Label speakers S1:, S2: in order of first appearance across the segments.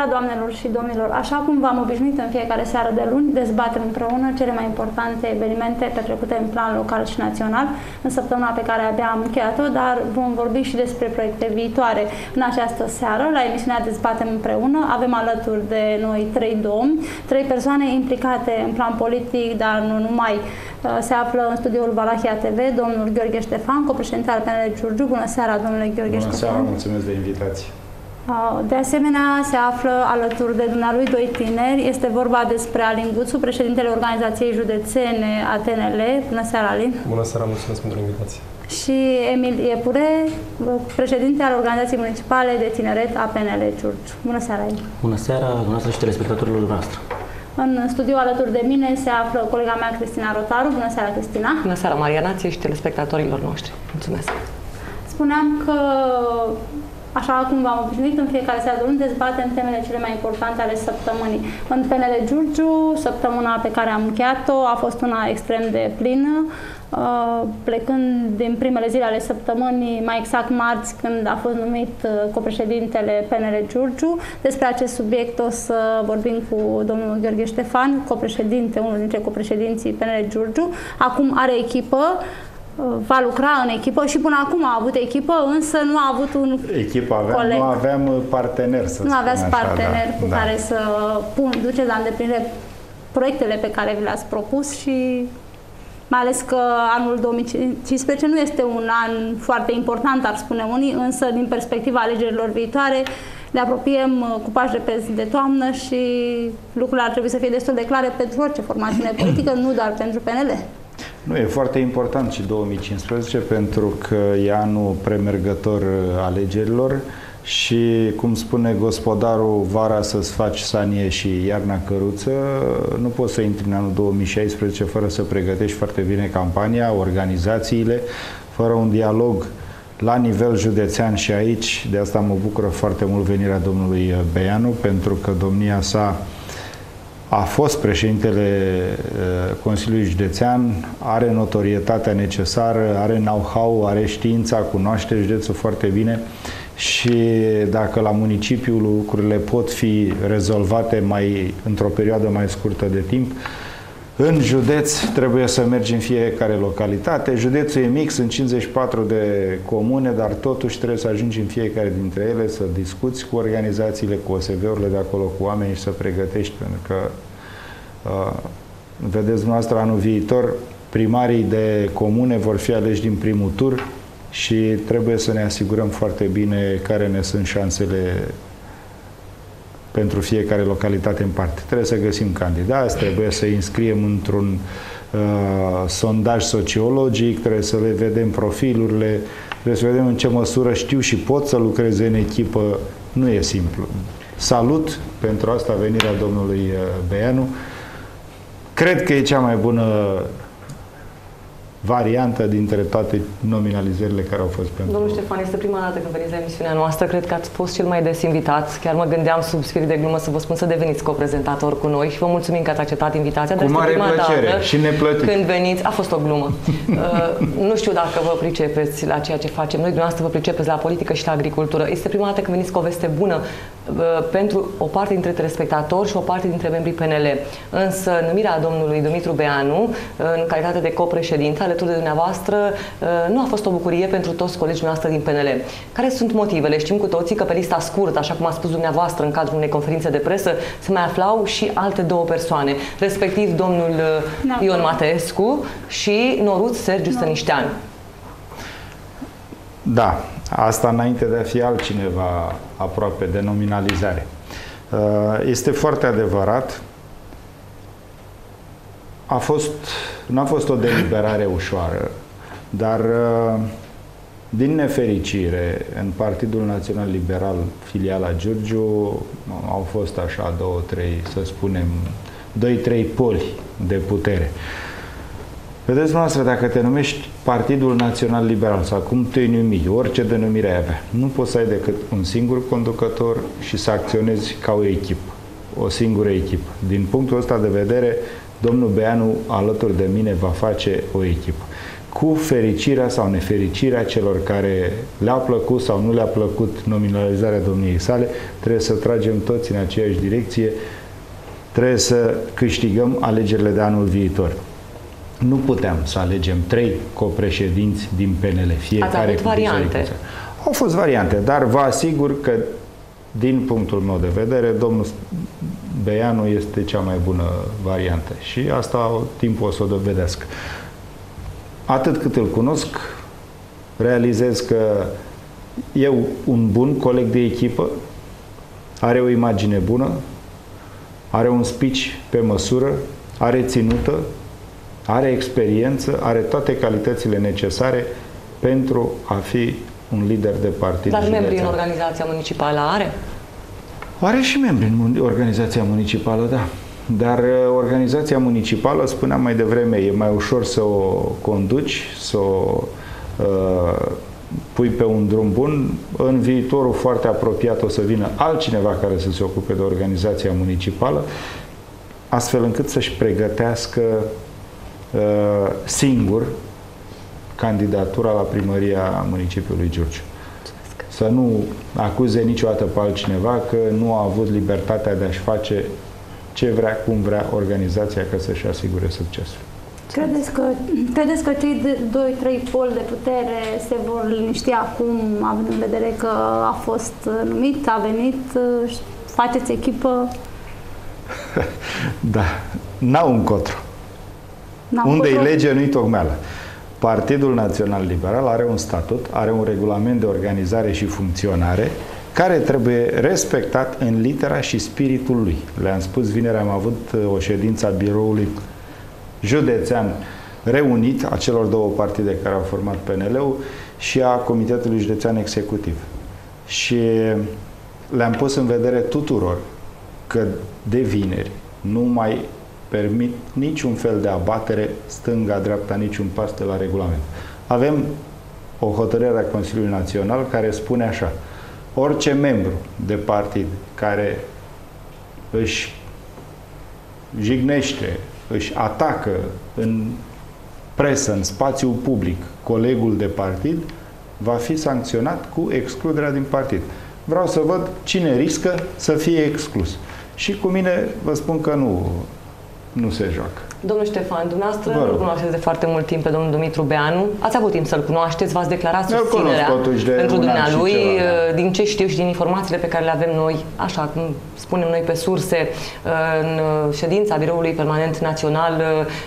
S1: seara, doamnelor și domnilor! Așa cum v-am obișnuit în fiecare seară de luni, dezbatem împreună cele mai importante evenimente petrecute în plan local și național în săptămâna pe care abia am încheiat-o, dar vom vorbi și despre proiecte viitoare. În această seară, la emisiunea Dezbatem împreună, avem alături de noi trei domni, trei persoane implicate în plan politic, dar nu numai. Uh, se află în studioul Valahia TV domnul Gheorghe Ștefan, copreședinte al PNL Giurgiu. Bună seara, domnule Gheorghe
S2: Bună
S1: Ștefan!
S2: Bună seara, mulțumesc de invitație!
S1: De asemenea, se află alături de dumnealui doi tineri. Este vorba despre Alin Guțu, președintele Organizației Județene a TNL. Bună seara, Alin!
S3: Bună seara, mulțumesc pentru invitație!
S1: Și Emil Iepure, președinte al Organizației Municipale de Tineret a PNL Giurgiu. Bună seara, Emil!
S4: Bună seara, dumneavoastră și telespectatorilor noastre!
S1: În studio alături de mine se află colega mea, Cristina Rotaru. Bună seara, Cristina!
S5: Bună seara, Mariana, ție și telespectatorilor noștri. Mulțumesc!
S1: Spuneam că Așa cum v-am obișnuit, în fiecare seară de luni dezbatem temele cele mai importante ale săptămânii. În PNL Giurgiu, săptămâna pe care am încheiat-o a fost una extrem de plină, uh, plecând din primele zile ale săptămânii, mai exact marți, când a fost numit uh, copreședintele PNL Giurgiu. Despre acest subiect o să vorbim cu domnul Gheorghe Ștefan, copreședinte, unul dintre copreședinții PNL Giurgiu. Acum are echipă, va lucra în echipă și până acum a avut echipă, însă nu a avut un
S2: echipă aveam,
S1: coleg.
S2: Nu aveam partener, să
S1: Nu aveați
S2: așa,
S1: partener
S2: da,
S1: cu
S2: da.
S1: care să pun, duceți la îndeplinire proiectele pe care vi le-ați propus și mai ales că anul 2015 nu este un an foarte important, ar spune unii, însă din perspectiva alegerilor viitoare ne apropiem uh, cu pași de pe de toamnă și lucrurile ar trebui să fie destul de clare pentru orice formațiune politică, nu doar pentru PNL.
S2: Nu, e foarte important și 2015 pentru că e anul premergător alegerilor și, cum spune gospodarul, vara să-ți faci sanie și iarna căruță, nu poți să intri în anul 2016 fără să pregătești foarte bine campania, organizațiile, fără un dialog la nivel județean și aici, de asta mă bucură foarte mult venirea domnului Beianu, pentru că domnia sa a fost președintele uh, Consiliului Județean, are notorietatea necesară, are know-how, are știința, cunoaște județul foarte bine și dacă la municipiu lucrurile pot fi rezolvate mai într-o perioadă mai scurtă de timp, în județ trebuie să mergi în fiecare localitate. Județul e mic, sunt 54 de comune, dar totuși trebuie să ajungi în fiecare dintre ele, să discuți cu organizațiile, cu OSV-urile de acolo, cu oamenii și să pregătești, pentru că uh, vedeți noastră anul viitor, primarii de comune vor fi aleși din primul tur și trebuie să ne asigurăm foarte bine care ne sunt șansele pentru fiecare localitate în parte. Trebuie să găsim candidați, trebuie să înscriem într-un uh, sondaj sociologic, trebuie să le vedem profilurile, trebuie să vedem în ce măsură știu și pot să lucreze în echipă. Nu e simplu. Salut pentru asta venirea domnului uh, Beanu. Cred că e cea mai bună variantă dintre toate nominalizările care au fost pentru...
S5: Domnul Ștefan, este prima dată când veniți la emisiunea noastră. Cred că ați fost cel mai des invitat. Chiar mă gândeam sub spirit de glumă să vă spun să deveniți coprezentator cu noi și vă mulțumim că ați acceptat invitația.
S2: Cu mare
S5: prima
S2: plăcere
S5: dată
S2: și neplătit.
S5: Când veniți, a fost o glumă. uh, nu știu dacă vă pricepeți la ceea ce facem. Noi, dumneavoastră, vă pricepeți la politică și la agricultură. Este prima dată când veniți cu o veste bună uh, pentru o parte dintre telespectatori și o parte dintre membrii PNL. Însă, numirea domnului Dumitru Beanu, uh, în calitate de copreședinte, alături de dumneavoastră, Uh, nu a fost o bucurie pentru toți colegii noastre din PNL. Care sunt motivele? Știm cu toții că pe lista scurtă, așa cum a spus dumneavoastră în cadrul unei conferințe de presă, se mai aflau și alte două persoane, respectiv domnul uh, da. Ion Mateescu și Noruț Sergiu da. Stăniștean.
S2: Da, asta înainte de a fi altcineva aproape de nominalizare. Uh, este foarte adevărat. A fost, nu a fost o deliberare ușoară. Dar, uh, din nefericire, în Partidul Național Liberal, filiala Giurgiu, au fost așa două, trei, să spunem, doi, trei poli de putere. Vedeți, noastră, dacă te numești Partidul Național Liberal sau cum te numi, orice denumire ai avea, nu poți să ai decât un singur conducător și să acționezi ca o echipă, o singură echipă. Din punctul ăsta de vedere, domnul Beanu alături de mine va face o echipă. cu fericirea sau nefericirea celor care le-a plăcut sau nu le-a plăcut nominalizarea domniei sale, trebuie să tragem toți în aceeași direcție, trebuie să câștigăm alegerile de anul viitor. Nu puteam să alegem trei copreședinți din PNL, fiecare
S5: Ați avut
S2: cu
S5: variante.
S2: bisericuță. Au fost variante, dar vă asigur că din punctul meu de vedere, domnul Beianu este cea mai bună variantă și asta timpul o să o dovedească. Atât cât îl cunosc, realizez că e un bun coleg de echipă, are o imagine bună, are un speech pe măsură, are ținută, are experiență, are toate calitățile necesare pentru a fi un lider de partid
S5: Dar membrii în
S2: județean.
S5: organizația municipală are?
S2: Are și membri în mun- organizația municipală, da. Dar uh, organizația municipală, spuneam mai devreme, e mai ușor să o conduci, să o uh, pui pe un drum bun. În viitorul foarte apropiat o să vină altcineva care să se ocupe de organizația municipală, astfel încât să-și pregătească uh, singur candidatura la primăria municipiului Giurgiu să nu acuze niciodată pe altcineva că nu a avut libertatea de a-și face ce vrea, cum vrea organizația ca să-și asigure succesul.
S1: Credeți că, credeți că cei de, doi, trei poli de putere se vor liniști acum, având în vedere că a fost uh, numit, a venit, uh, faceți echipă?
S2: Da, n-au încotro.
S1: N-am
S2: Unde-i
S1: încotro?
S2: legea, nu-i tocmeală. Partidul Național Liberal are un statut, are un regulament de organizare și funcționare care trebuie respectat în litera și spiritul lui. Le-am spus vineri, am avut uh, o ședință a biroului județean reunit a celor două partide care au format PNL-ul și a Comitetului Județean Executiv. Și le-am pus în vedere tuturor că de vineri nu mai permit niciun fel de abatere stânga-dreapta, niciun pas de la regulament. Avem o hotărâre a Consiliului Național care spune așa, orice membru de partid care își jignește, își atacă în presă, în spațiul public, colegul de partid, va fi sancționat cu excluderea din partid. Vreau să văd cine riscă să fie exclus. Și cu mine vă spun că nu, nu se joacă.
S5: Domnul Ștefan, dumneavoastră
S2: Vă rog.
S5: nu cunoașteți de foarte mult timp pe domnul Dumitru Beanu. Ați avut timp să-l cunoașteți, v-ați declarat
S2: Eu îl
S5: susținerea
S2: cunosc totuși de
S5: pentru
S2: un an și
S5: dumnealui.
S2: ceva, da.
S5: Din ce știu și din informațiile pe care le avem noi, așa cum spunem noi pe surse, în ședința Biroului Permanent Național,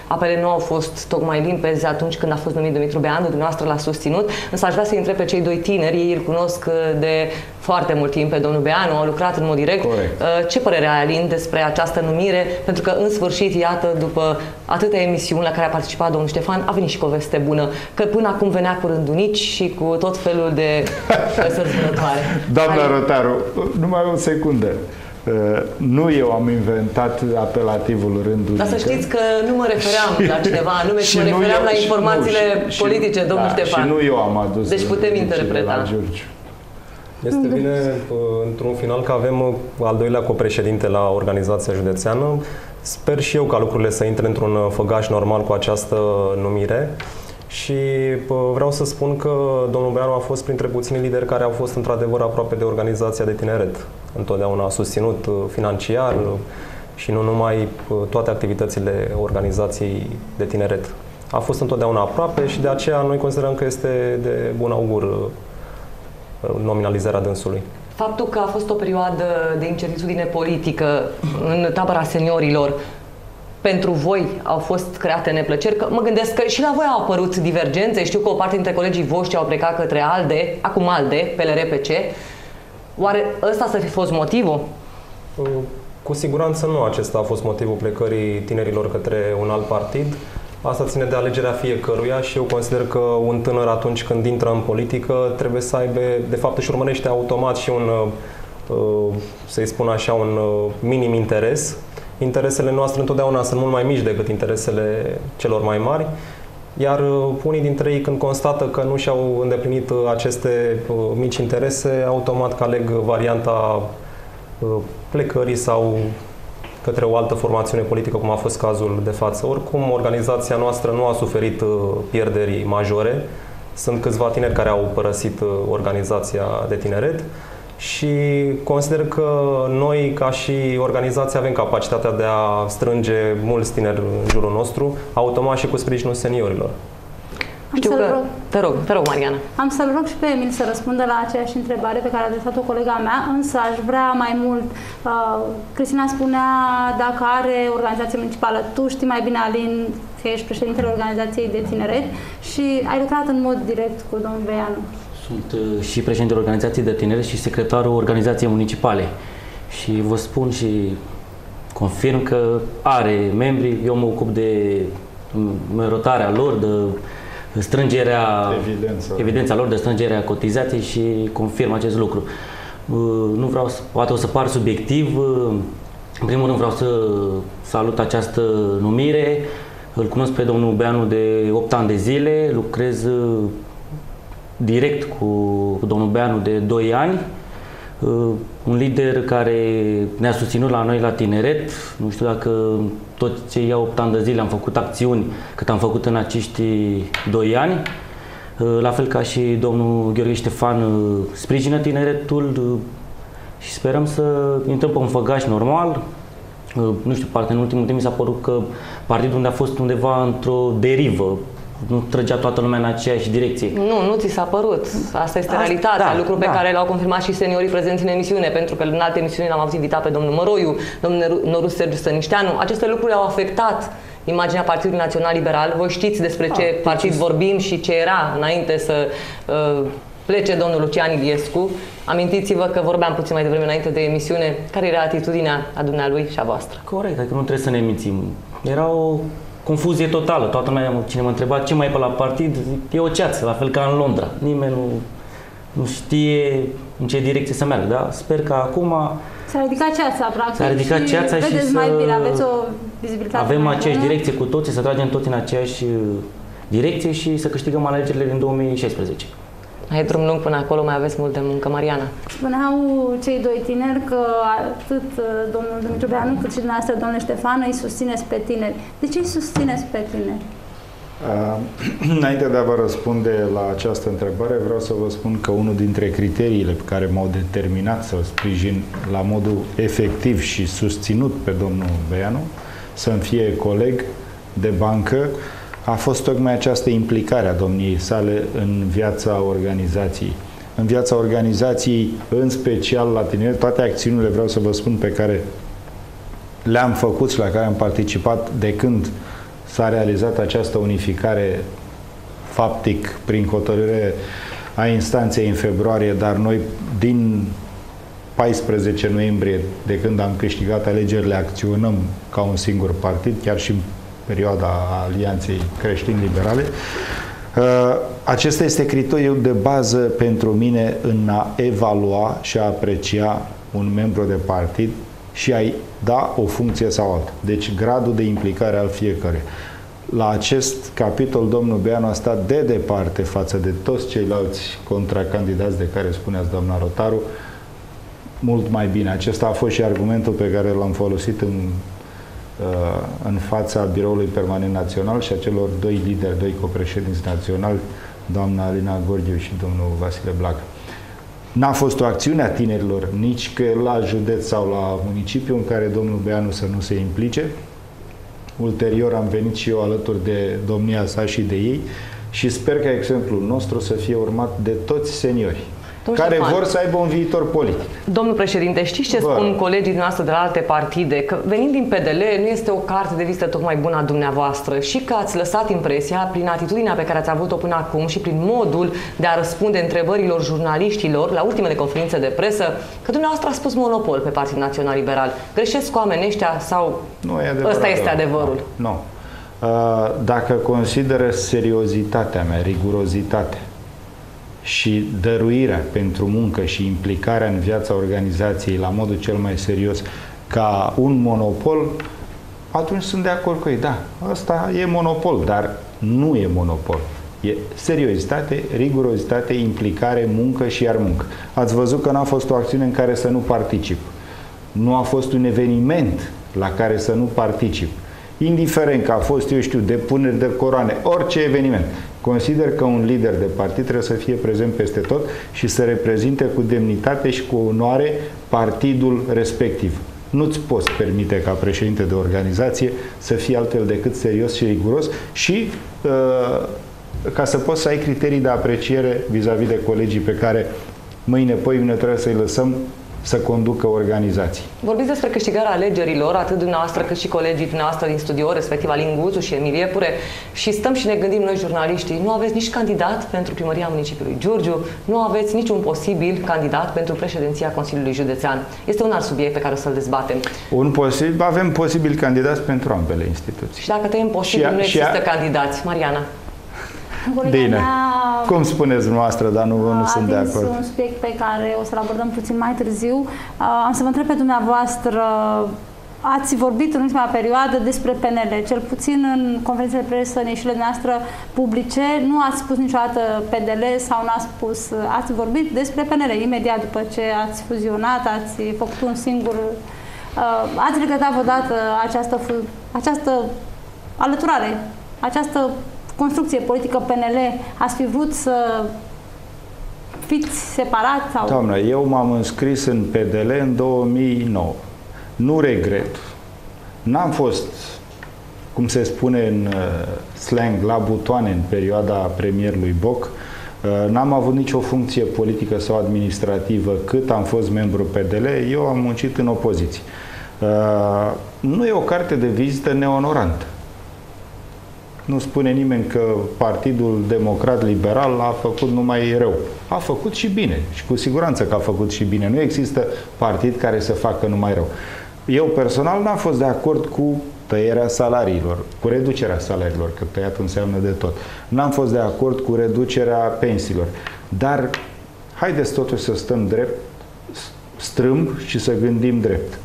S5: apele nu au fost tocmai limpezi atunci când a fost numit Dumitru Beanu, dumneavoastră l-a susținut, însă aș vrea să-i întreb pe cei doi tineri, ei îl cunosc de foarte mult timp pe domnul Beanu, au lucrat în mod direct.
S2: Corect.
S5: Ce părere ai, Alin, despre această numire? Pentru că, în sfârșit, iată, după atâtea emisiuni la care a participat domnul Ștefan, a venit și cu o veste bună, că până acum venea cu rândunici și cu tot felul de sări vânătoare.
S2: Doamna
S5: Hai.
S2: Rotaru, numai o secundă. Uh, Nu eu am inventat apelativul rândul.
S5: Dar să știți că nu mă refeream la cineva anume, ci mă refeream la informațiile politice, domnul
S2: da,
S5: Ștefan.
S2: Și nu eu am adus
S5: Deci putem
S2: rândunicile
S5: interpreta.
S2: La Giurgiu.
S3: Este bine, uh, într-un final, că avem uh, al doilea copreședinte la organizația județeană. Sper și eu ca lucrurile să intre într-un uh, făgaș normal cu această numire. Și uh, vreau să spun că domnul Beanu a fost printre puțini lideri care au fost într-adevăr aproape de organizația de tineret. Întotdeauna a susținut uh, financiar uh, și nu numai uh, toate activitățile organizației de tineret. A fost întotdeauna aproape și de aceea noi considerăm că este de bun augur uh, nominalizarea dânsului.
S5: Faptul că a fost o perioadă de incertitudine politică în tabăra seniorilor, pentru voi au fost create neplăceri? Că mă gândesc că și la voi au apărut divergențe. Știu că o parte dintre colegii voștri au plecat către ALDE, acum ALDE, PLR-PC. Oare ăsta să fi fost motivul?
S3: Uh, Cu siguranță nu acesta a fost motivul plecării tinerilor către un alt partid. Asta ține de alegerea fiecăruia și eu consider că un tânăr atunci când intră în politică trebuie să aibă, de fapt își urmărește automat și un, uh, să-i spun așa, un uh, minim interes. Interesele noastre întotdeauna sunt mult mai mici decât interesele celor mai mari. Iar uh, unii dintre ei, când constată că nu și-au îndeplinit uh, aceste uh, mici interese, automat că aleg varianta uh, plecării sau către o altă formațiune politică, cum a fost cazul de față. Oricum, organizația noastră nu a suferit uh, pierderi majore. Sunt câțiva tineri care au părăsit uh, organizația de tineret și consider că noi, ca și organizație, avem capacitatea de a strânge mulți tineri în jurul nostru, automat și cu sprijinul seniorilor.
S5: Am Știu că... Rog. Te rog, te rog, Mariana.
S1: Am să-l rog și pe Emil să răspundă la aceeași întrebare pe care a adresat-o colega mea, însă aș vrea mai mult. Uh, Cristina spunea dacă are organizație municipală. Tu știi mai bine, Alin, că ești președintele organizației de tineret și ai lucrat în mod direct cu domnul Veianu.
S4: Sunt uh, și președintele organizației de tineret și secretarul organizației municipale. Și vă spun și confirm că are membri, eu mă ocup de rotarea lor, de strângerea, evidența, evidența lor de strângerea cotizației și confirm acest lucru. Uh, nu vreau să, poate o să par subiectiv, uh, în primul rând vreau să salut această numire, îl cunosc pe domnul Beanu de 8 ani de zile, lucrez uh, direct cu domnul Beanu de 2 ani, un lider care ne-a susținut la noi la tineret. Nu știu dacă toți cei 8 ani de zile am făcut acțiuni cât am făcut în acești 2 ani. La fel ca și domnul Gheorghe Ștefan sprijină tineretul și sperăm să intrăm pe un făgaș normal. Nu știu, parte în ultimul timp mi s-a părut că partidul unde a fost undeva într-o derivă nu trăgea toată lumea în aceeași direcție.
S5: Nu, nu ți s-a părut. Asta este Asta, realitatea, da, lucru pe da. care l-au confirmat și seniorii prezenți în emisiune, pentru că în alte emisiuni l-am avut invitat pe domnul Măroiu, domnul Noru Sergiu Stănișteanu. Aceste lucruri au afectat imaginea Partidului Național Liberal. Voi știți despre ce ah, partid vorbim și ce era înainte să uh, plece domnul Lucian Iliescu. Amintiți-vă că vorbeam puțin mai devreme înainte de emisiune. Care era atitudinea a dumnealui și a voastră?
S4: Corect, adică nu trebuie să ne mințim. Era o confuzie totală. Toată lumea, cine mă întreba ce mai e pe la partid, zic, e o ceață, la fel ca în Londra. Nimeni nu, nu știe în ce direcție să meargă, da? Sper că acum
S1: S-a ridicat ceața, practic.
S4: S-a ridicat ceața și,
S1: și
S4: să
S1: mai bine, aveți o vizibilitate
S4: avem aceeași direcție cu toții, să tragem toți în aceeași direcție și să câștigăm alegerile din 2016.
S5: Ai drum lung până acolo, mai aveți multe muncă. Mariana.
S1: Spuneau cei doi tineri că atât uh, domnul Dumitru Beanu cât și dumneavoastră, domnule Ștefan, îi susțineți pe tineri. De ce îi susțineți pe tineri?
S2: Uh, înainte de a vă răspunde la această întrebare, vreau să vă spun că unul dintre criteriile pe care m-au determinat să sprijin la modul efectiv și susținut pe domnul Beanu, să-mi fie coleg de bancă, a fost tocmai această implicare a domniei sale în viața organizației. În viața organizației, în special la tineri, toate acțiunile, vreau să vă spun, pe care le-am făcut și la care am participat de când s-a realizat această unificare faptic prin hotărâre a instanței în februarie, dar noi din 14 noiembrie, de când am câștigat alegerile, acționăm ca un singur partid, chiar și perioada Alianței Creștin-Liberale. Uh, acesta este criteriul de bază pentru mine în a evalua și a aprecia un membru de partid și a-i da o funcție sau alta. Deci gradul de implicare al fiecare. La acest capitol, domnul Beanu a stat de departe față de toți ceilalți contracandidați de care spuneați, doamna Rotaru, mult mai bine. Acesta a fost și argumentul pe care l-am folosit în Uh, în fața Biroului Permanent Național și a celor doi lideri, doi copreședinți naționali, doamna Alina Gorghiu și domnul Vasile Blaga. N-a fost o acțiune a tinerilor nici că la județ sau la municipiu în care domnul Beanu să nu se implice. Ulterior am venit și eu alături de domnia sa și de ei și sper că exemplul nostru să fie urmat de toți seniorii Domnul care Ștefan, vor să aibă un viitor politic.
S5: Domnul președinte, știți ce Bă. spun colegii noastre de la alte partide? Că venind din PDL nu este o carte de vizită tocmai bună a dumneavoastră și că ați lăsat impresia, prin atitudinea pe care ați avut-o până acum și prin modul de a răspunde întrebărilor jurnaliștilor la ultimele conferințe de presă, că dumneavoastră a spus monopol pe Partidul Național Liberal. Greșesc cu oamenii ăștia sau
S2: nu e adevărat,
S5: ăsta este adevărul?
S2: Nu. nu. Uh, dacă consideră seriozitatea mea, rigurozitatea, și dăruirea pentru muncă și implicarea în viața organizației la modul cel mai serios ca un monopol, atunci sunt de acord cu ei. Da, asta e monopol, dar nu e monopol. E seriozitate, rigurozitate, implicare, muncă și iar muncă. Ați văzut că n-a fost o acțiune în care să nu particip. Nu a fost un eveniment la care să nu particip, indiferent că a fost, eu știu, depuneri de coroane, orice eveniment, consider că un lider de partid trebuie să fie prezent peste tot și să reprezinte cu demnitate și cu onoare partidul respectiv. Nu-ți poți permite ca președinte de organizație să fii altfel decât serios și riguros și uh, ca să poți să ai criterii de apreciere vis-a-vis -vis de colegii pe care mâine, poimine trebuie să-i lăsăm să conducă organizații.
S5: Vorbiți despre câștigarea alegerilor, atât dumneavoastră cât și colegii dumneavoastră din studio, respectiv Alin Guzu și Emilie Pure, și stăm și ne gândim noi jurnaliștii, nu aveți nici candidat pentru primăria municipiului Giurgiu, nu aveți niciun posibil candidat pentru președinția Consiliului Județean. Este un alt subiect pe care o să-l dezbatem.
S2: Un posibil, avem posibil candidați pentru ambele instituții.
S5: Și dacă tăiem posibil, și a, nu există a... candidați. Mariana.
S2: Bine. Mea, Cum spuneți dumneavoastră, dar nu, nu sunt de acord.
S1: un subiect pe care o să-l abordăm puțin mai târziu. Am să vă întreb pe dumneavoastră Ați vorbit în ultima perioadă despre PNL, cel puțin în conferințele de presă, în ieșirile noastre publice, nu ați spus niciodată PDL sau nu ați spus, ați vorbit despre PNL imediat după ce ați fuzionat, ați făcut un singur, ați regretat vreodată această, această alăturare, această construcție politică PNL, ați fi vrut să fiți separat? Sau?
S2: Doamne, eu m-am înscris în PDL în 2009. Nu regret. N-am fost, cum se spune în uh, slang, la butoane în perioada premierului Boc. Uh, n-am avut nicio funcție politică sau administrativă cât am fost membru PDL. Eu am muncit în opoziție. Uh, nu e o carte de vizită neonorantă. Nu spune nimeni că Partidul Democrat Liberal a făcut numai rău. A făcut și bine și cu siguranță că a făcut și bine. Nu există partid care să facă numai rău. Eu personal n-am fost de acord cu tăierea salariilor, cu reducerea salariilor, că tăiat înseamnă de tot. N-am fost de acord cu reducerea pensiilor. Dar haideți totuși să stăm drept, strâmb și să gândim drept.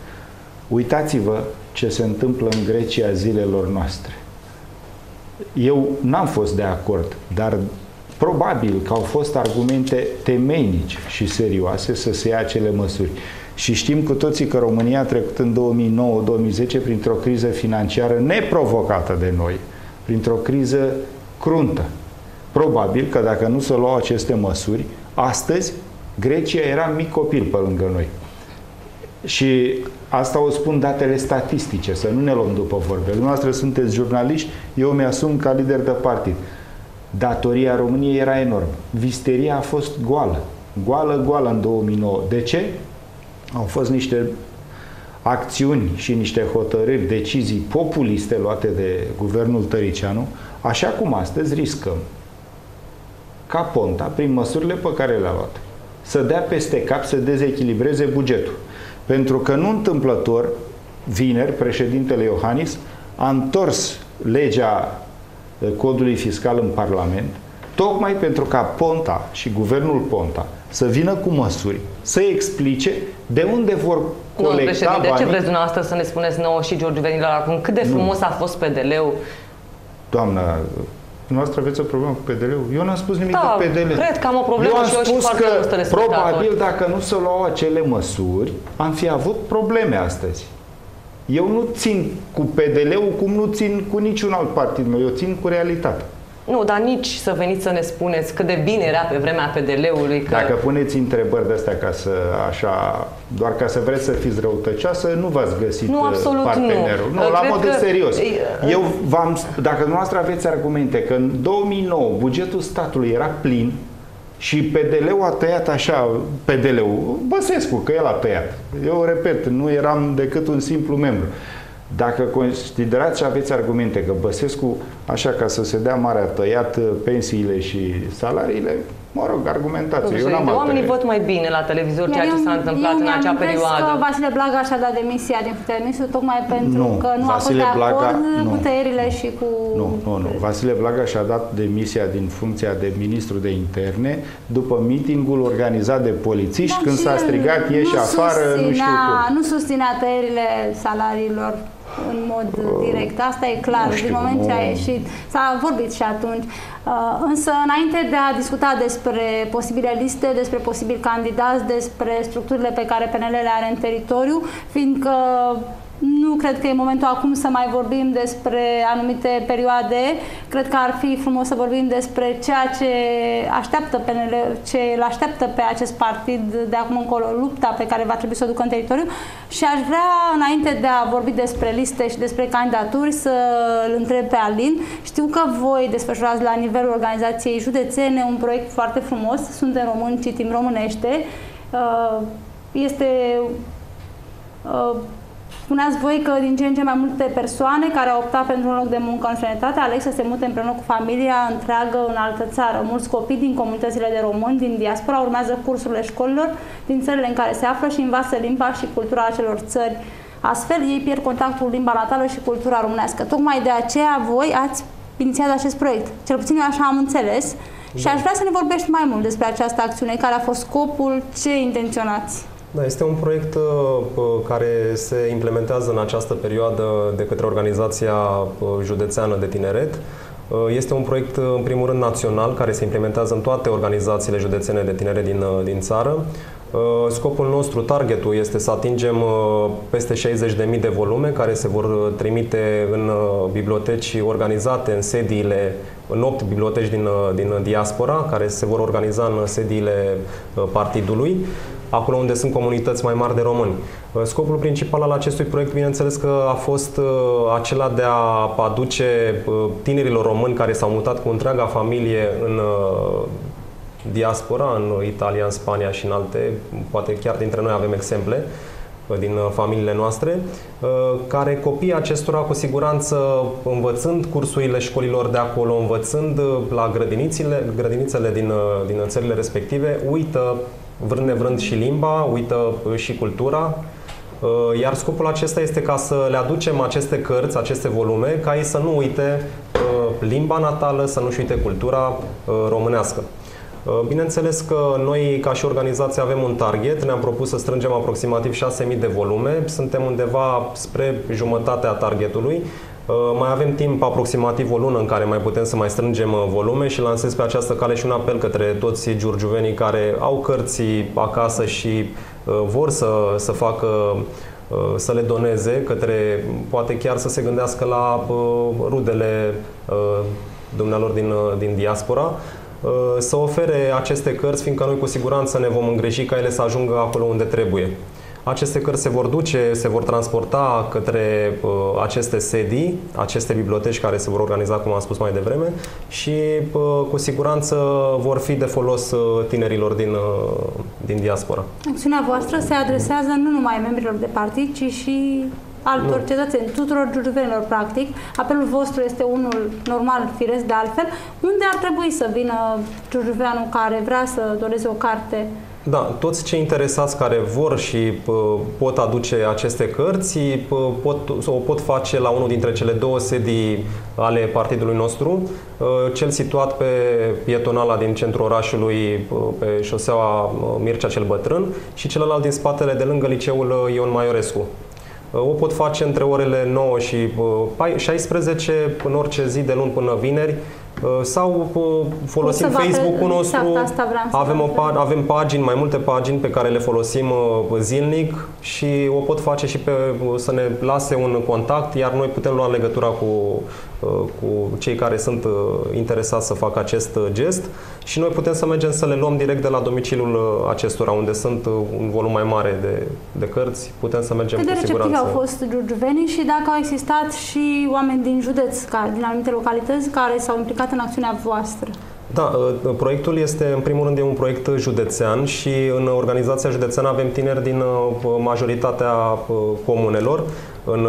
S2: Uitați-vă ce se întâmplă în Grecia zilelor noastre eu n-am fost de acord, dar probabil că au fost argumente temeinice și serioase să se ia acele măsuri. Și știm cu toții că România a trecut în 2009-2010 printr-o criză financiară neprovocată de noi, printr-o criză cruntă. Probabil că dacă nu se luau aceste măsuri, astăzi Grecia era mic copil pe lângă noi. Și asta o spun datele statistice, să nu ne luăm după vorbe. Dumneavoastră sunteți jurnaliști, eu mi-asum ca lider de partid. Datoria României era enormă. Visteria a fost goală. Goală, goală în 2009. De ce? Au fost niște acțiuni și niște hotărâri, decizii populiste luate de guvernul Tăricianu, așa cum astăzi riscăm ca Ponta, prin măsurile pe care le-a luat, să dea peste cap, să dezechilibreze bugetul. Pentru că nu întâmplător, vineri, președintele Iohannis a întors legea eh, codului fiscal în Parlament, tocmai pentru ca Ponta și guvernul Ponta să vină cu măsuri, să explice de unde vor colecta
S5: nu, banii. ce vreți dumneavoastră să ne spuneți nouă și George Venilor acum? Cât de frumos nu. a fost PDL-ul?
S2: Doamna, Noastră aveți o problemă cu PDL-ul? Eu n-am spus nimic da, cu PDL.
S5: cred că am o problemă
S2: eu am
S5: și eu
S2: spus
S5: și
S2: că probabil dacă nu se luau acele măsuri, am fi avut probleme astăzi. Eu nu țin cu PDL-ul cum nu țin cu niciun alt partid meu, eu țin cu realitatea.
S5: Nu, dar nici să veniți să ne spuneți cât de bine era pe vremea PDL-ului. Că...
S2: Dacă puneți întrebări de astea ca să, așa, doar ca să vreți să fiți răutăcioasă, nu v-ați găsit
S5: nu, absolut
S2: partenerul. Nu, nu la modul că... serios. Eu v-am, dacă noastră aveți argumente că în 2009 bugetul statului era plin, și PDL-ul a tăiat așa, PDL-ul, Băsescu, că el a tăiat. Eu repet, nu eram decât un simplu membru. Dacă considerați și aveți argumente că Băsescu, așa ca să se dea mare, a tăiat uh, pensiile și salariile, mă rog, argumentație. Eu
S5: n-am oamenii văd mai bine la televizor ceea ce s-a întâmplat în acea perioadă.
S1: că Vasile Blaga și-a dat demisia din ministru tocmai pentru nu, că nu Vasile a fost de Blaga, acord nu. cu tăierile și cu...
S2: Nu, nu, nu. Vasile Blaga și-a dat demisia din funcția de ministru de interne după mitingul organizat de polițiști da, când s-a strigat ieși afară, nu știu cum.
S1: Nu susținea tăierile salariilor în mod direct. Asta e clar. Știu, Din moment ce a ieșit, s-a vorbit și atunci. Uh, însă, înainte de a discuta despre posibile liste, despre posibili candidați, despre structurile pe care PNL le are în teritoriu, fiindcă nu cred că e momentul acum să mai vorbim despre anumite perioade. Cred că ar fi frumos să vorbim despre ceea ce așteaptă PNL, ce îl așteaptă pe acest partid de acum încolo, lupta pe care va trebui să o ducă în teritoriu și aș vrea, înainte de a vorbi despre liste și despre candidaturi, să îl întreb pe Alin. Știu că voi desfășurați la nivelul organizației județene un proiect foarte frumos, suntem români, citim românește. Uh, este uh, Spuneați voi că din ce în ce mai multe persoane care au optat pentru un loc de muncă în străinătate aleg să se mute împreună cu familia întreagă în altă țară. Mulți copii din comunitățile de români din diaspora urmează cursurile școlilor din țările în care se află și învață limba și cultura acelor țări. Astfel, ei pierd contactul cu limba natală și cultura românească. Tocmai de aceea voi ați inițiat acest proiect. Cel puțin eu așa am înțeles. Și aș vrea să ne vorbești mai mult despre această acțiune, care a fost scopul, ce intenționați.
S3: Da, este un proiect uh, uh, care se implementează în această perioadă de către Organizația uh, Județeană de Tineret. Este un proiect, în primul rând, național, care se implementează în toate organizațiile județene de tineret din, din țară. Scopul nostru, targetul, este să atingem peste 60.000 de volume care se vor trimite în biblioteci organizate în sediile, în 8 biblioteci din, din diaspora, care se vor organiza în sediile partidului acolo unde sunt comunități mai mari de români. Uh, scopul principal al acestui proiect, bineînțeles că a fost uh, acela de a aduce uh, tinerilor români care s-au mutat cu întreaga familie în diaspora, în Italia, în Spania și în alte, poate chiar dintre noi avem exemple, din familiile noastre, care copiii acestora cu siguranță învățând cursurile școlilor de acolo, învățând la grădinițele, grădinițele din, din țările respective, uită vrând nevrând și limba, uită uh, și cultura, uh, iar scopul acesta este ca să le aducem aceste cărți, aceste volume, ca ei să nu uite uh, limba natală, să nu-și uite cultura românească. Bineînțeles că noi, ca și organizație, avem un target. Ne-am propus să strângem aproximativ 6.000 de volume. Suntem undeva spre jumătatea targetului. Uh, mai avem timp aproximativ o lună în care mai putem să mai strângem uh, volume și lansez pe această cale și un apel către toți giurgiuvenii care au cărți acasă și uh, vor să, să facă să le doneze către, poate chiar să se gândească la rudele dumnealor din, din diaspora, să ofere aceste cărți, fiindcă noi cu siguranță ne vom îngreji ca ele să ajungă acolo unde trebuie. Aceste cărți se vor duce, se vor transporta către uh, aceste sedii, aceste biblioteci care se vor organiza, cum am spus mai devreme, și uh, cu siguranță vor fi de folos uh, tinerilor din, uh, din diaspora.
S1: Acțiunea voastră se adresează nu numai membrilor de partid, ci și altor nu. cetățeni, tuturor giurgiuvenilor, practic. Apelul vostru este unul normal, firesc de altfel. Unde ar trebui să vină giurgiuveanul care vrea să doneze o carte
S3: da, toți cei interesați care vor și pot aduce aceste cărți pot, o pot face la unul dintre cele două sedii ale partidului nostru, cel situat pe pietonala din centrul orașului, pe șoseaua Mircea cel Bătrân și celălalt din spatele de lângă liceul Ion Maiorescu. O pot face între orele 9 și 16 în orice zi de luni până vineri Uh, sau uh, folosim Facebook-ul nostru,
S1: exact, asta
S3: avem, o, avem pagini, mai multe pagini pe care le folosim uh, zilnic și o pot face și pe, să ne lase un contact, iar noi putem lua legătura cu, cu cei care sunt interesați să facă acest gest și noi putem să mergem să le luăm direct de la domiciliul acestora, unde sunt un volum mai mare de, de cărți, putem să mergem
S1: Cât
S3: cu siguranță.
S1: au fost giurgiuvenii și dacă au existat și oameni din județ, din anumite localități, care s-au implicat implicat în acțiunea voastră?
S3: Da, ă, proiectul este, în primul rând, e un proiect județean și în organizația județeană avem tineri din ă, majoritatea ă, comunelor în,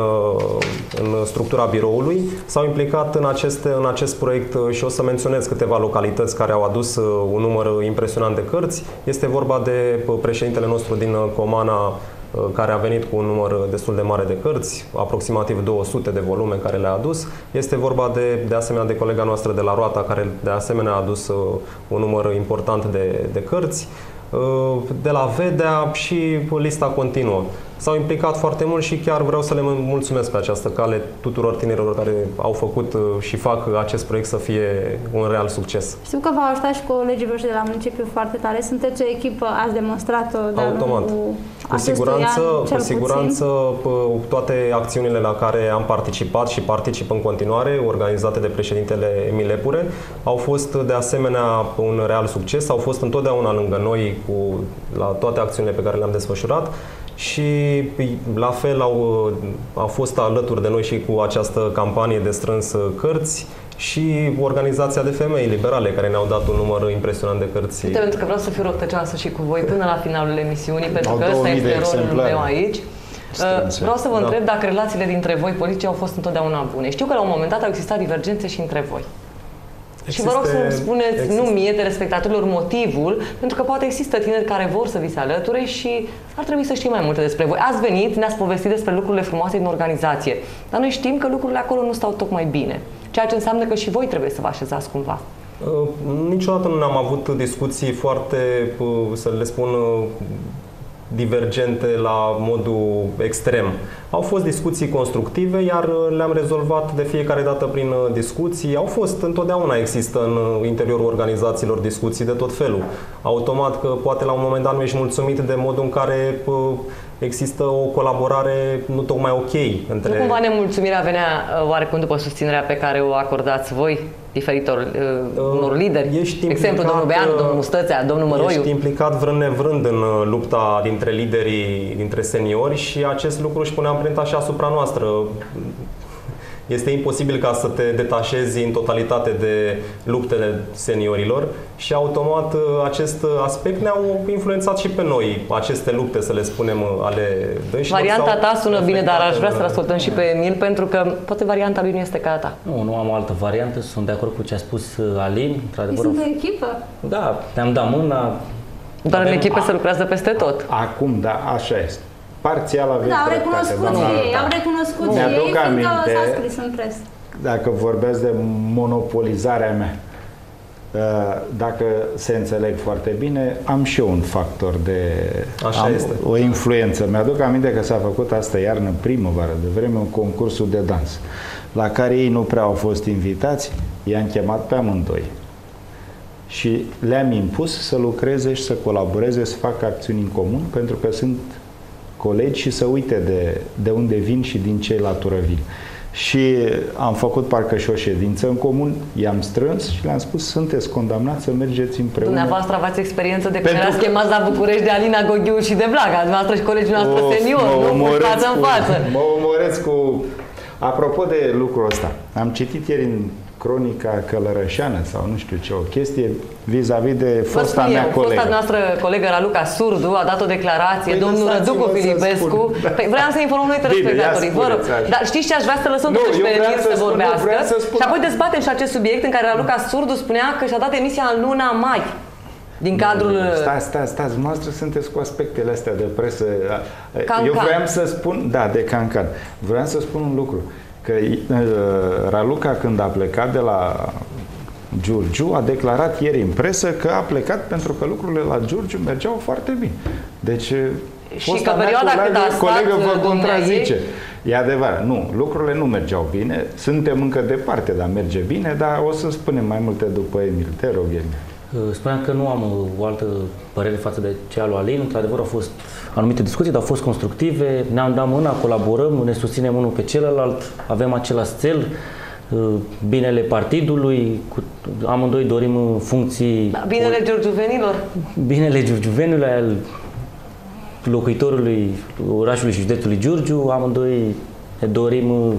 S3: în structura biroului. S-au implicat în, aceste, în acest proiect și o să menționez câteva localități care au adus un număr impresionant de cărți. Este vorba de președintele nostru din Comana, Uh, care a venit cu un număr destul de mare de cărți, aproximativ 200 de volume care le-a adus. Este vorba de, de asemenea de colega noastră de la Roata, care de asemenea a adus uh, un număr important de, de cărți. Uh, de la Vedea și lista continuă. S-au implicat foarte mult și chiar vreau să le mulțumesc pe această cale tuturor tinerilor care au făcut uh, și fac acest proiect să fie un real succes.
S1: Știu că v-au ajutat și colegii voștri de la municipiu foarte tare. Sunteți o echipă, ați demonstrat-o de
S3: Automat. Cu siguranță,
S1: an,
S3: cu siguranță toate acțiunile la care am participat și particip în continuare, organizate de președintele Emil Epure, au fost de asemenea un real succes, au fost întotdeauna lângă noi cu, la toate acțiunile pe care le-am desfășurat și la fel au, au fost alături de noi și cu această campanie de strâns cărți și organizația de femei liberale care ne-au dat un număr impresionant de cărți.
S5: Uite, pentru că vreau să fiu rătăcioasă și cu voi până la finalul emisiunii, pentru că ăsta este rolul meu aici. Strânse. Vreau să vă da. întreb dacă relațiile dintre voi politici au fost întotdeauna bune. Știu că la un moment dat au existat divergențe și între voi. Existe, și vă rog să-mi spuneți, există. nu mie, telespectatorilor, motivul, pentru că poate există tineri care vor să vi se alăture și ar trebui să știm mai multe despre voi. Ați venit, ne-ați povestit despre lucrurile frumoase din organizație, dar noi știm că lucrurile acolo nu stau tocmai bine, ceea ce înseamnă că și voi trebuie să vă așezați cumva.
S3: Uh, niciodată nu am avut discuții foarte, uh, să le spun, uh, divergente la modul extrem. Au fost discuții constructive, iar uh, le-am rezolvat de fiecare dată prin uh, discuții. Au fost, întotdeauna există în uh, interiorul organizațiilor discuții de tot felul. Automat că poate la un moment dat nu ești mulțumit de modul în care există o colaborare nu tocmai ok între...
S5: Nu cumva nemulțumirea venea oarecum după susținerea pe care o acordați voi diferitor uh, unor lideri? Ești Exemplu, domnul Beanu, domnul Mustățea, domnul Măroiu.
S3: Ești implicat vrând nevrând în lupta dintre liderii, dintre seniori și acest lucru își pune amprenta și asupra noastră este imposibil ca să te detașezi în totalitate de luptele seniorilor și automat uh, acest aspect ne-au influențat și pe noi, aceste lupte, să le spunem, uh, ale
S5: dânșilor. Varianta ta sună bine, dar aș vrea să-l ascultăm și pe Emil, pentru că poate varianta lui nu este ca a ta.
S4: Nu, nu am altă variantă, sunt de acord cu ce a spus uh, Alin.
S1: Într-adevăr, sunt o echipă?
S4: Da, ne-am dat mâna,
S5: dar în echipă se lucrează peste tot.
S2: Acum, da, așa este. Parțial aveți
S1: da, au recunoscut dreptate, ei, au recunoscut nu, ei, fiindcă s-a scris în presă.
S2: Dacă vorbeți de monopolizarea mea, ă, dacă se înțeleg foarte bine, am și eu un factor de
S3: Așa
S2: am
S3: este.
S2: o influență. Mi-aduc aminte că s-a făcut asta iarnă, primăvară, de vreme, un concursul de dans, la care ei nu prea au fost invitați, i-am chemat pe amândoi. Și le-am impus să lucreze și să colaboreze, să facă acțiuni în comun, pentru că sunt colegi și să uite de, de unde vin și din ce latură vin. Și am făcut parcă și o ședință în comun, i-am strâns și le-am spus, sunteți condamnați să mergeți împreună.
S5: Dumneavoastră aveți experiență de când erați că... chemați la București de Alina Goghiu și de Blaga, dumneavoastră și colegii noastre seniori, nu față în față.
S2: Mă omoresc cu... Apropo de lucrul ăsta, am citit ieri în cronica călărășeană sau nu știu ce, o chestie vis-a-vis de fosta mea eu, colegă.
S5: Fosta noastră colegă Raluca Surdu a dat o declarație, păi domnul Răducu Filipescu. Păi vreau să informăm noi telespectatorii, vă rog. Dar știți ce aș vrea să lăsăm totuși pe Emil să, să vorbească? Să și apoi dezbatem și acest subiect în care Raluca Surdu spunea că și-a dat emisia în luna mai din cadrul...
S2: Stați, stați, stați, dumneavoastră sunteți cu aspectele astea de presă. Cancan. Eu vreau să spun, da, de cancan. Vreau să spun un lucru că uh, Raluca când a plecat de la Giurgiu a declarat ieri în presă că a plecat pentru că lucrurile la Giurgiu mergeau foarte bine. Deci
S5: și că perioada când a stat
S2: colegă vă contrazice. E adevărat, nu, lucrurile nu mergeau bine, suntem încă departe, dar merge bine, dar o să spunem mai multe după Emil. Te rog, Emil.
S4: Uh, spuneam că nu am uh, o altă părere față de cea lui Alin. Într-adevăr au fost anumite discuții, dar au fost constructive. Ne-am dat mâna, colaborăm, ne susținem unul pe celălalt, avem același cel, uh, binele partidului, cu, amândoi dorim funcții...
S5: Da, binele giurgiuvenilor.
S4: Binele giurgiuvenilor, al locuitorului orașului și județului Giurgiu, amândoi ne dorim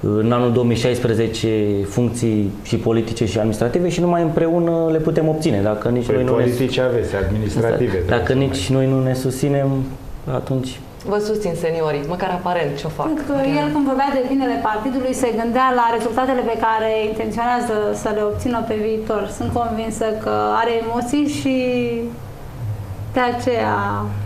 S4: în anul 2016 funcții și politice și administrative și numai împreună le putem obține. Dacă nici
S2: păi
S4: noi nu
S2: politice
S4: ne...
S2: aveți, administrative.
S4: Exact. Dacă nici noi nu ne susținem, atunci
S5: Vă susțin seniorii, măcar aparent ce o fac.
S1: Pentru că el când vorbea de binele partidului se gândea la rezultatele pe care intenționează să le obțină pe viitor. Sunt convinsă că are emoții și de aceea...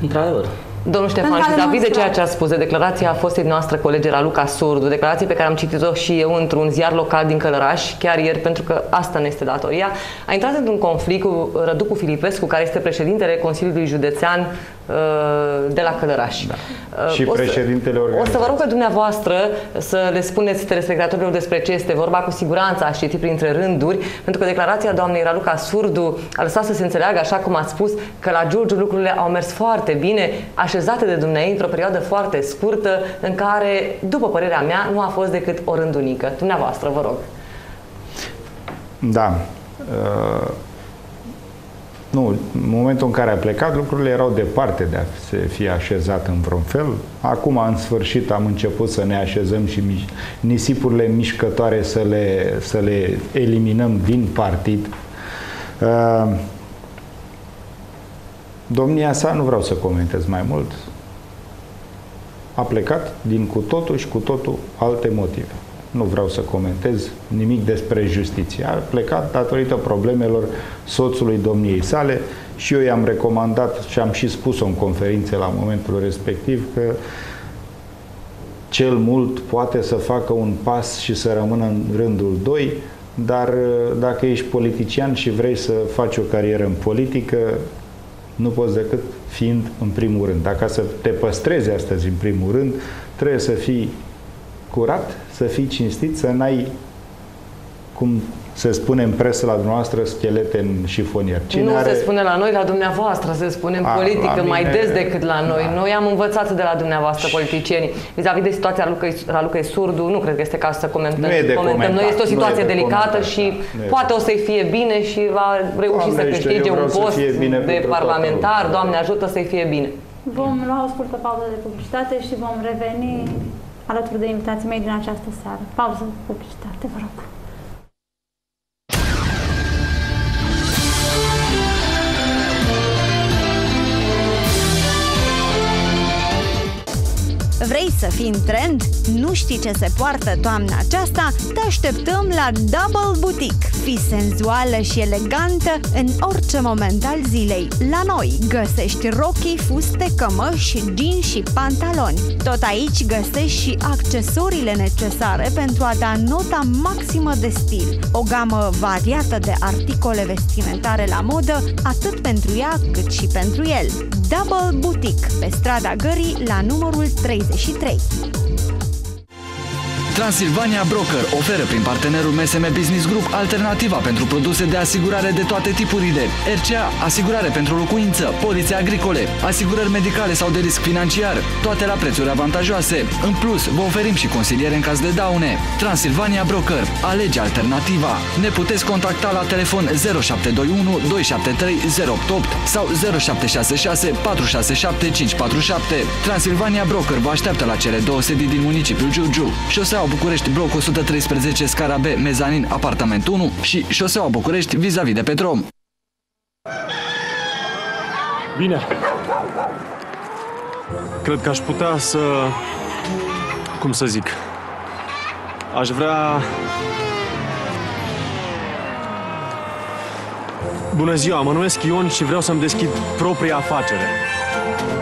S4: Într-adevăr.
S5: Domnul Ștefan, și vis de ceea ce a spus de declarația fostei noastre colege Luca Surdu, declarație pe care am citit-o și eu într-un ziar local din Călăraș, chiar ieri, pentru că asta ne este datoria, a intrat într-un conflict cu Răducu Filipescu, care este președintele Consiliului Județean de la Călăraș. Da.
S2: Și o președintele
S5: să, O să vă rog pe dumneavoastră să le spuneți telespectatorilor despre ce este vorba cu siguranță, aș citi printre rânduri, pentru că declarația doamnei Raluca Surdu a lăsat să se înțeleagă, așa cum ați spus, că la Giurgiu lucrurile au mers foarte bine, așezate de dumneavoastră într-o perioadă foarte scurtă, în care, după părerea mea, nu a fost decât o rândunică. Dumneavoastră, vă rog.
S2: Da. Uh nu, în momentul în care a plecat, lucrurile erau departe de a se fi așezat în vreun fel. Acum, în sfârșit, am început să ne așezăm și nisipurile mișcătoare să le, să le eliminăm din partid. Uh, domnia sa, nu vreau să comentez mai mult, a plecat din cu totul și cu totul alte motive nu vreau să comentez nimic despre justiție. A plecat datorită problemelor soțului domniei sale și eu i-am recomandat și am și spus-o în conferințe la momentul respectiv că cel mult poate să facă un pas și să rămână în rândul 2, dar uh, dacă ești politician și vrei să faci o carieră în politică, nu poți decât fiind în primul rând. Dacă să te păstrezi astăzi în primul rând, trebuie să fii curat, să fii cinstit, să n-ai, cum se spune în presă la dumneavoastră, schelete în șifonier.
S5: Cine nu are... se spune la noi, la dumneavoastră, se spune în A, politică mine... mai des decât la noi. Da. Noi am învățat de la dumneavoastră, politicienii. Vis-a-vis de situația Ralucăi Surdu, nu cred că este cazul să comentăm. Nu
S2: e de comentăm.
S5: Noi este o situație de delicată de și poate o să-i fie bine și va reuși Doamne, să câștige un post de parlamentar. Doamne ajută să-i fie bine.
S1: Vom lua o scurtă pauză de publicitate și vom reveni alături de invitații mei din această seară. Pauză, publicitate, vă rog.
S6: Vrei să fii în trend? Nu știi ce se poartă toamna aceasta? Te așteptăm la Double Boutique. Fii senzuală și elegantă în orice moment al zilei. La noi găsești rochii, fuste, cămăși, jeans și pantaloni. Tot aici găsești și accesoriile necesare pentru a da nota maximă de stil. O gamă variată de articole vestimentare la modă, atât pentru ea cât și pentru el. Double Boutique, pe strada Gării, la numărul 33.
S7: Transilvania Broker oferă prin partenerul MSM Business Group alternativa pentru produse de asigurare de toate tipurile. RCA, asigurare pentru locuință, polițe agricole, asigurări medicale sau de risc financiar, toate la prețuri avantajoase. În plus, vă oferim și consiliere în caz de daune. Transilvania Broker, alege alternativa. Ne puteți contacta la telefon 0721 273 088 sau 0766 467 547. Transilvania Broker vă așteaptă la cele două sedii din municipiul Giurgiu. Șosea Șoseaua București, bloc 113, scara B, mezanin, apartament 1 și Șoseaua București, vis-a-vis de Petrom.
S8: Bine. Cred că aș putea să... Cum să zic? Aș vrea... Bună ziua, mă numesc Ion și vreau să-mi deschid propria afacere.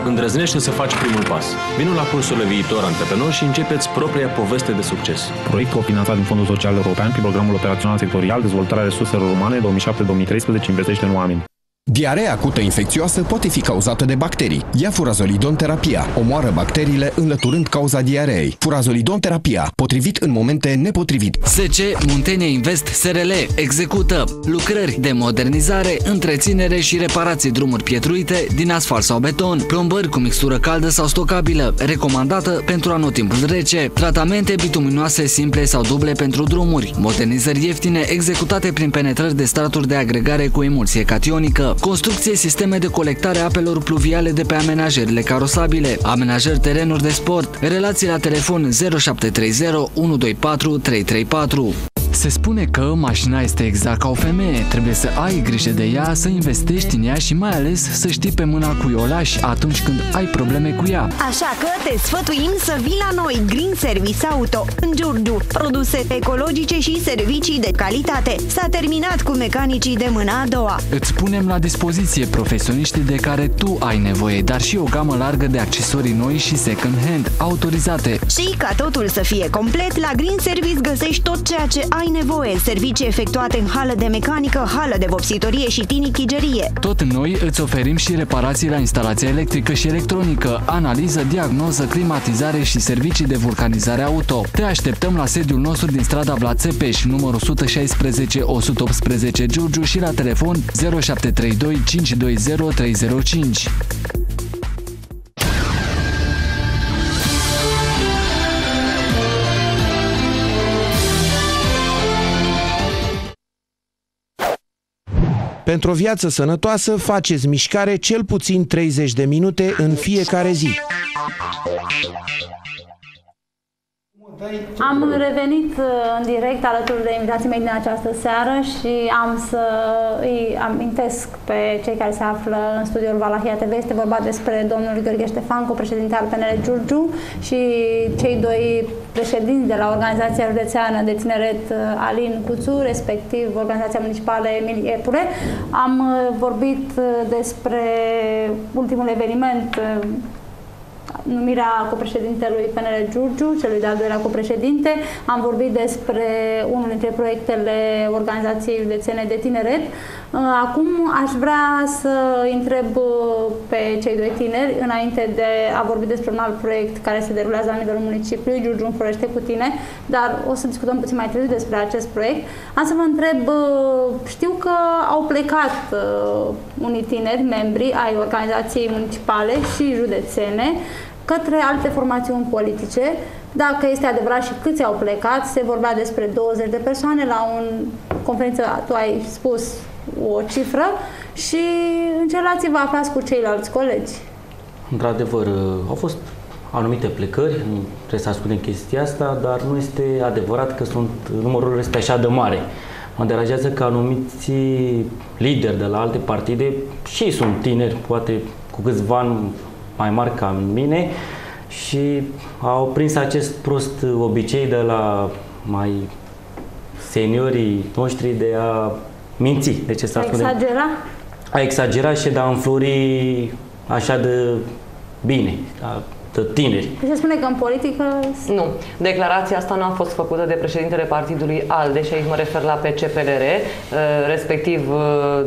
S9: Îndrăznește să faci primul pas. Vino la cursurile Viitor Antreprenor și începeți propria poveste de succes.
S10: Proiect cofinanțat din Fondul Social European prin Programul Operațional Sectorial Dezvoltarea Resurselor Umane 2007-2013 investește în oameni.
S11: Diarea acută infecțioasă poate fi cauzată de bacterii. Ia furazolidon terapia. Omoară bacteriile înlăturând cauza diareei. Furazolidon terapia. Potrivit în momente nepotrivit.
S7: SC Muntenia Invest SRL execută lucrări de modernizare, întreținere și reparații drumuri pietruite din asfalt sau beton, plombări cu mixtură caldă sau stocabilă, recomandată pentru anotimpul rece, tratamente bituminoase simple sau duble pentru drumuri, modernizări ieftine executate prin penetrări de straturi de agregare cu emulsie cationică, construcție sisteme de colectare a apelor pluviale de pe amenajările carosabile, amenajări terenuri de sport, relații la telefon 0730 124 334. Se spune că mașina este exact ca o femeie. Trebuie să ai grijă de ea, să investești în ea și mai ales să știi pe mâna cu o lași atunci când ai probleme cu ea.
S6: Așa că te sfătuim să vii la noi Green Service Auto în Giurgiu. Produse ecologice și servicii de calitate. S-a terminat cu mecanicii de mâna a doua.
S7: Îți punem la dispoziție profesioniștii de care tu ai nevoie, dar și o gamă largă de accesorii noi și second hand autorizate.
S6: Și ca totul să fie complet, la Green Service găsești tot ceea ce ai ai nevoie. Servicii efectuate în hală de mecanică, hală de vopsitorie și tinichigerie.
S7: Tot noi îți oferim și reparații la instalația electrică și electronică, analiză, diagnoză, climatizare și servicii de vulcanizare auto. Te așteptăm la sediul nostru din strada Vlad Țepeș, numărul 116 118 Giurgiu și la telefon 0732 520 305.
S12: Pentru o viață sănătoasă, faceți mișcare cel puțin 30 de minute în fiecare zi.
S1: Am revenit uh, în direct alături de invitații mei din această seară și am să îi amintesc pe cei care se află în studioul Valahia TV. Este vorba despre domnul Gheorghe Ștefancu, președinte al PNL Giurgiu și cei doi președinți de la Organizația Județeană de Tineret uh, Alin Cuțu, respectiv Organizația Municipală Emilie Epure. Am uh, vorbit despre ultimul eveniment numirea copreședintelui PNL Giurgiu, celui de-al doilea copreședinte. Am vorbit despre unul dintre proiectele Organizației Județene de Tineret. Uh, acum aș vrea să întreb uh, pe cei doi tineri, înainte de a vorbi despre un alt proiect care se derulează la nivelul municipiului, Giurgiu Înflorește cu tine, dar o să discutăm puțin mai târziu despre acest proiect. Am să vă întreb, uh, știu că au plecat unii tineri, membri ai organizației municipale și județene, către alte formațiuni politice. Dacă este adevărat și câți au plecat, se vorbea despre 20 de persoane la o conferință, tu ai spus o cifră și în ce relație vă aflați cu ceilalți colegi?
S4: Într-adevăr, au fost anumite plecări, nu trebuie să ascundem chestia asta, dar nu este adevărat că sunt numărul este așa de mare. Mă deranjează că anumiți lideri de la alte partide și sunt tineri, poate cu câțiva ani mai mari ca mine și au prins acest prost obicei de la mai seniorii noștri de a minți. De ce să
S1: a exagera?
S4: A exagera și de a înflori așa de bine. Da? Tineri.
S1: Deci se spune că în politică...
S5: Nu. Declarația asta nu a fost făcută de președintele partidului ALDE și aici mă refer la PCPLR, uh, respectiv uh,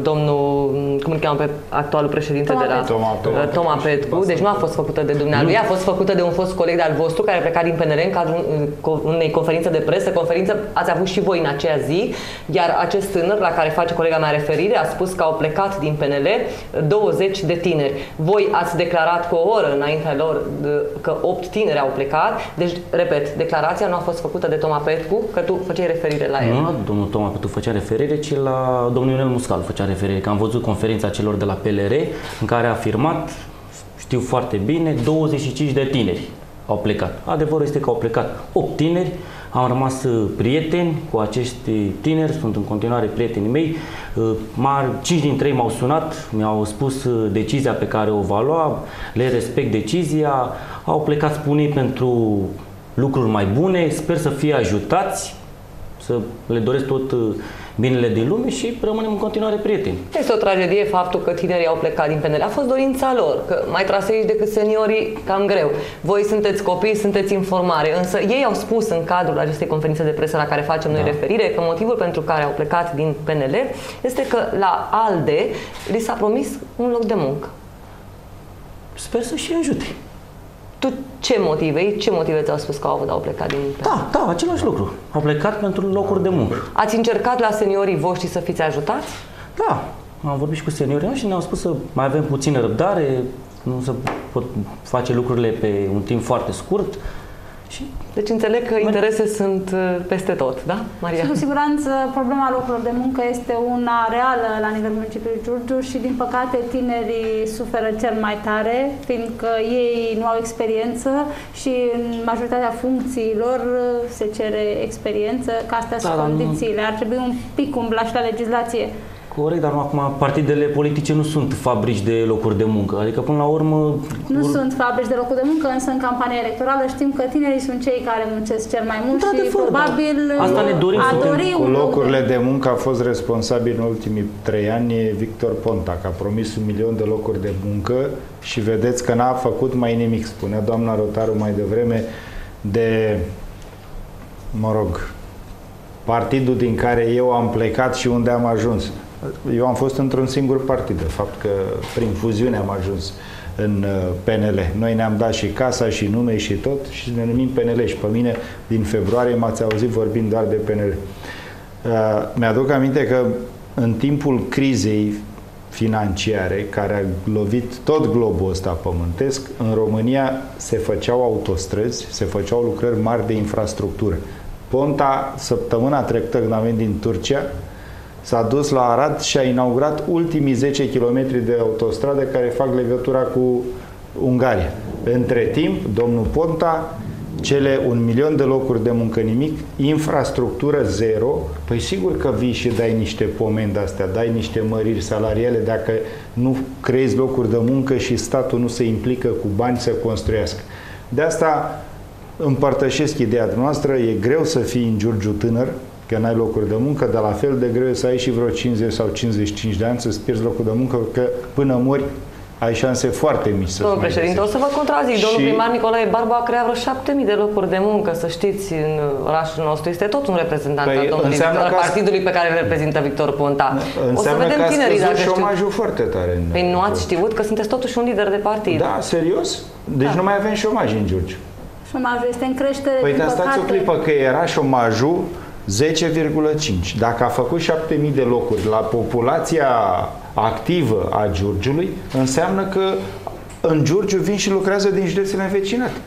S5: domnul, cum îl cheamă pe actualul președinte
S1: Toma
S5: de la...
S2: Toma, Toma,
S5: uh, Toma Petcu. Deci nu a fost făcută de dumnealui, a fost făcută de un fost coleg de-al vostru care a plecat din PNL în cadrul unei conferințe de presă. Conferință ați avut și voi în aceea zi, iar acest tânăr la care face colega mea referire a spus că au plecat din PNL 20 de tineri. Voi ați declarat cu o oră înaintea lor că 8 tineri au plecat. Deci, repet, declarația nu a fost făcută de Toma Petcu, că tu făceai referire la el.
S4: Nu, domnul Toma Petcu făcea referire, ci la domnul Ionel Muscal făcea referire, că am văzut conferința celor de la PLR în care a afirmat, știu foarte bine, 25 de tineri au plecat. Adevărul este că au plecat 8 tineri, am rămas uh, prieteni cu acești tineri, sunt în continuare prietenii mei. Uh, Mar, cinci dintre ei m-au sunat, mi-au spus uh, decizia pe care o va lua, le respect decizia, au plecat, spune pentru lucruri mai bune, sper să fie ajutați, să le doresc tot binele din lume și rămânem în continuare prieteni.
S5: Este o tragedie faptul că tinerii au plecat din PNL. A fost dorința lor, că mai traseiți decât seniorii, cam greu. Voi sunteți copii, sunteți informare, însă ei au spus în cadrul acestei conferințe de presă la care facem noi da. referire că motivul pentru care au plecat din PNL este că la ALDE li s-a promis un loc de muncă.
S4: Sper să și ajute.
S5: Tu ce motive, ce motive ți-au spus că au avut, au plecat din
S4: Da, da, același lucru. Au plecat pentru locuri de muncă.
S5: Ați încercat la seniorii voștri să fiți ajutați?
S4: Da, am vorbit și cu seniorii și ne-au spus să mai avem puțină răbdare, nu să pot face lucrurile pe un timp foarte scurt
S5: și deci înțeleg că interese sunt uh, peste tot, da, Maria? Și
S1: cu siguranță problema locurilor de muncă este una reală la nivelul municipiului Giurgiu și din păcate tinerii suferă cel mai tare, fiindcă ei nu au experiență și în majoritatea funcțiilor uh, se cere experiență, că astea da, sunt condițiile. Ar trebui un pic umbla și la legislație
S4: Corect, dar acum partidele politice nu sunt fabrici de locuri de muncă. Adică, până la urmă...
S1: Nu ur... sunt fabrici de locuri de muncă, însă în campania electorală știm că tinerii sunt cei care muncesc cel mai mult și probabil
S4: da. Asta ne dorim
S1: a dori
S2: Cu locurile de muncă a fost responsabil în ultimii trei ani Victor Ponta, că a promis un milion de locuri de muncă și vedeți că n-a făcut mai nimic, spunea doamna Rotaru mai devreme, de, mă rog, partidul din care eu am plecat și unde am ajuns. Eu am fost într-un singur partid, de fapt că prin fuziune am ajuns în uh, PNL. Noi ne-am dat și casa și nume și tot și ne numim PNL și pe mine din februarie m-ați auzit vorbind doar de PNL. Uh, mi-aduc aminte că în timpul crizei financiare care a lovit tot globul ăsta pământesc, în România se făceau autostrăzi, se făceau lucrări mari de infrastructură. Ponta, săptămâna trecută când am venit din Turcia, s-a dus la Arad și a inaugurat ultimii 10 km de autostradă care fac legătura cu Ungaria. Între timp, domnul Ponta cele un milion de locuri de muncă nimic, infrastructură zero, păi sigur că vii și dai niște pomeni de astea, dai niște măriri salariale dacă nu creezi locuri de muncă și statul nu se implică cu bani să construiască. De asta împărtășesc ideea noastră, e greu să fii în Giurgiu tânăr, că n-ai locuri de muncă, dar la fel de greu să ai și vreo 50 sau 55 de ani să-ți pierzi locul de muncă, că până mori ai șanse foarte mici să
S5: Domnul președinte, o să vă contrazic. Domnul și... primar Nicolae Barba a creat vreo 7000 de locuri de muncă, să știți, în orașul nostru. Este tot un reprezentant păi, al domnului Victor, că... partidului pe care îl reprezintă Victor Ponta.
S2: Înseamnă o să vedem că tinerii dacă șomajul știu. foarte tare. În
S5: păi nu ați știut că sunteți totuși un lider de partid.
S2: Da, serios? Deci da. nu mai avem șomaj în Giurgiu.
S1: Șomajul este în creștere,
S2: Păi dar stați o clipă că era șomajul 10,5. Dacă a făcut 7000 de locuri la populația activă a Giurgiului, înseamnă că în Giurgiu vin și lucrează din județele învecinate.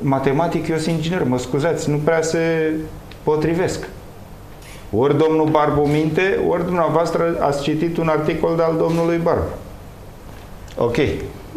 S2: Matematic, eu sunt inginer, mă scuzați, nu prea se potrivesc. Ori domnul Barbu minte, ori dumneavoastră ați citit un articol de al domnului Barbu. Ok.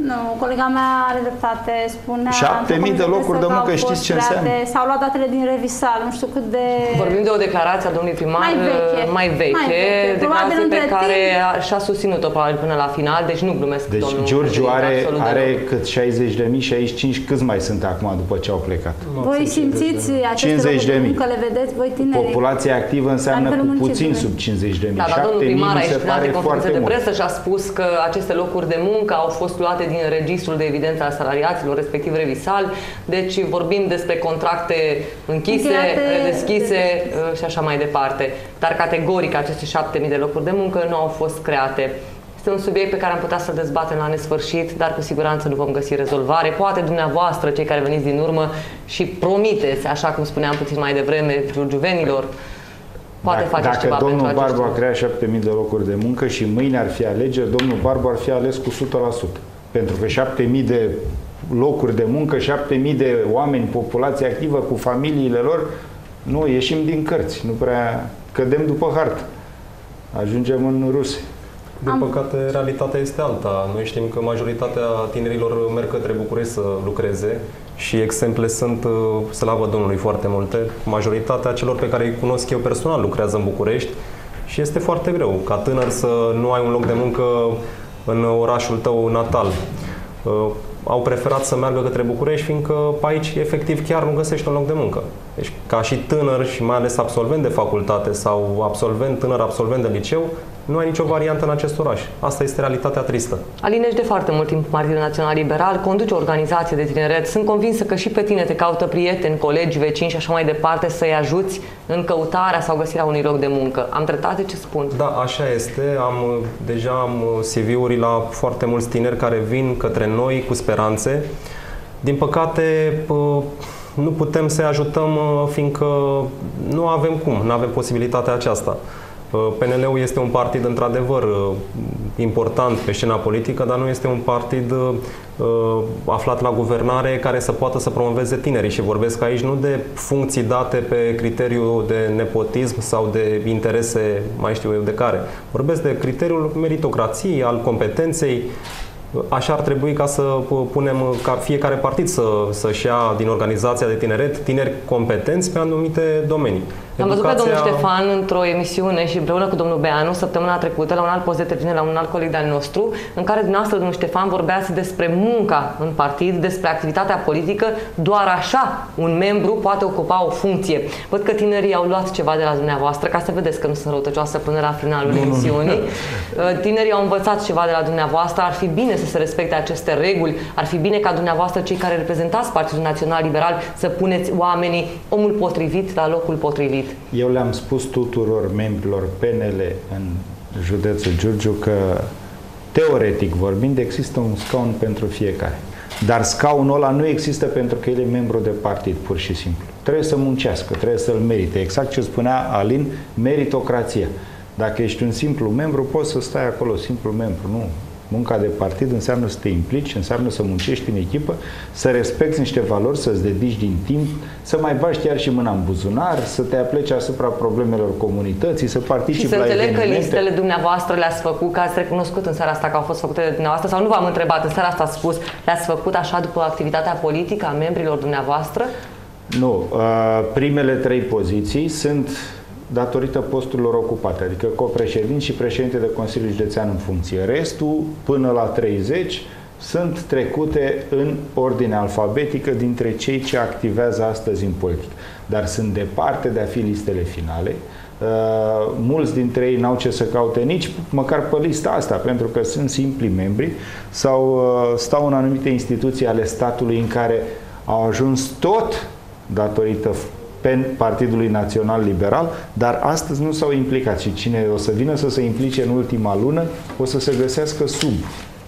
S1: Nu, colega mea are dreptate, spunea...
S2: 7000 de locuri de muncă, știți ce înseamnă?
S1: S-au luat datele din revisal, nu știu cât de...
S5: Vorbim de o declarație a domnului primar mai veche, mai veche, mai veche. declarație pe care timp... și-a susținut-o probabil până la final, deci nu glumesc
S2: Deci
S5: domnul
S2: Giurgiu are, are cât 60 de mii, 65, câți mai sunt acum după ce au plecat?
S1: Voi simțiți aceste 50 de mii. că le vedeți voi tineri.
S2: Populația activă înseamnă cu puțin sub 50 de mii.
S5: Da, dar domnul primar a ieșit în conferințe de presă și a spus că aceste locuri de muncă au fost luate din registrul de evidență al salariaților, respectiv revisal. Deci vorbim despre contracte închise, Încheiate, deschise de... Uh, și așa mai departe. Dar categoric aceste 7000 de locuri de muncă nu au fost create. Este un subiect pe care am putea să dezbatem la nesfârșit, dar cu siguranță nu vom găsi rezolvare. Poate dumneavoastră, cei care veniți din urmă și promiteți, așa cum spuneam puțin mai devreme, giurgiuvenilor, poate
S2: dacă,
S5: face
S2: dacă
S5: ceva
S2: domnul Barbu a creat 7000 de locuri de muncă și mâine ar fi alegeri, domnul Barbu ar fi ales cu 100%. Pentru că 7000 de locuri de muncă, 7000 de oameni, populație activă cu familiile lor, nu ieșim din cărți, nu prea cădem după hartă. Ajungem în ruse.
S3: Din păcate, realitatea este alta. Noi știm că majoritatea tinerilor merg către București să lucreze și exemple sunt, uh, slavă Domnului, foarte multe. Majoritatea celor pe care îi cunosc eu personal lucrează în București și este foarte greu ca tânăr să nu ai un loc de muncă în orașul tău natal. Uh, au preferat să meargă către București, fiindcă pe aici, efectiv, chiar nu găsești un loc de muncă. Deci, ca și tânăr și mai ales absolvent de facultate sau absolvent, tânăr absolvent de liceu, nu ai nicio variantă în acest oraș. Asta este realitatea tristă.
S5: Alinești de foarte mult timp Partidul Național Liberal, conduce o organizație de tineret. Sunt convinsă că și pe tine te caută prieteni, colegi, vecini și așa mai departe să-i ajuți în căutarea sau găsirea unui loc de muncă. Am de ce spun?
S3: Da, așa este. Am, deja am CV-uri la foarte mulți tineri care vin către noi cu speranțe. Din păcate, nu putem să-i ajutăm fiindcă nu avem cum, nu avem posibilitatea aceasta. Uh, PNL-ul este un partid într-adevăr uh, important pe scena politică, dar nu este un partid uh, aflat la guvernare care să poată să promoveze tinerii și vorbesc aici nu de funcții date pe criteriu de nepotism sau de interese, mai știu eu de care. Vorbesc de criteriul meritocrației, al competenței, Așa ar trebui ca să punem, ca fiecare partid să, să-și ia din organizația de tineret tineri competenți pe anumite domenii.
S5: Am văzut pe domnul Ștefan într-o emisiune și împreună cu domnul Beanu săptămâna trecută la un alt post de televiziune, la un alt coleg de-al nostru, în care dumneavoastră, domnul Ștefan, vorbeați despre munca în partid, despre activitatea politică. Doar așa un membru poate ocupa o funcție. Văd că tinerii au luat ceva de la dumneavoastră, ca să vedeți că nu sunt răutăcioasă până la finalul emisiunii. Uh, tinerii au învățat ceva de la dumneavoastră. Ar fi bine să se respecte aceste reguli. Ar fi bine ca dumneavoastră, cei care reprezentați Partidul Național Liberal, să puneți oamenii, omul potrivit la locul potrivit partid.
S2: Eu le-am spus tuturor membrilor PNL în județul Giurgiu că teoretic vorbind există un scaun pentru fiecare. Dar scaunul ăla nu există pentru că el e membru de partid, pur și simplu. Trebuie să muncească, trebuie să-l merite. Exact ce spunea Alin, meritocrația. Dacă ești un simplu membru, poți să stai acolo, simplu membru. Nu, Munca de partid înseamnă să te implici, înseamnă să muncești în echipă, să respecti niște valori, să-ți dedici din timp, să mai bagi chiar și mâna în buzunar, să te apleci asupra problemelor comunității, să participi
S5: și să
S2: la
S5: înțeleg
S2: evenimente.
S5: că listele dumneavoastră le-ați făcut, că ați recunoscut în seara asta că au fost făcute de dumneavoastră sau nu v-am întrebat, în seara asta ați spus, le-ați făcut așa după activitatea politică a membrilor dumneavoastră?
S2: Nu. uh, Primele trei poziții sunt datorită posturilor ocupate, adică copreședinți și președinte de Consiliu Județean în funcție. Restul, până la 30, sunt trecute în ordine alfabetică dintre cei ce activează astăzi în politică. Dar sunt departe de a fi listele finale. Uh, mulți dintre ei n-au ce să caute nici măcar pe lista asta, pentru că sunt simpli membri sau uh, stau în anumite instituții ale statului în care au ajuns tot datorită pe Partidului Național Liberal, dar astăzi nu s-au implicat. Și cine o să vină să se implice în ultima lună o să se găsească sub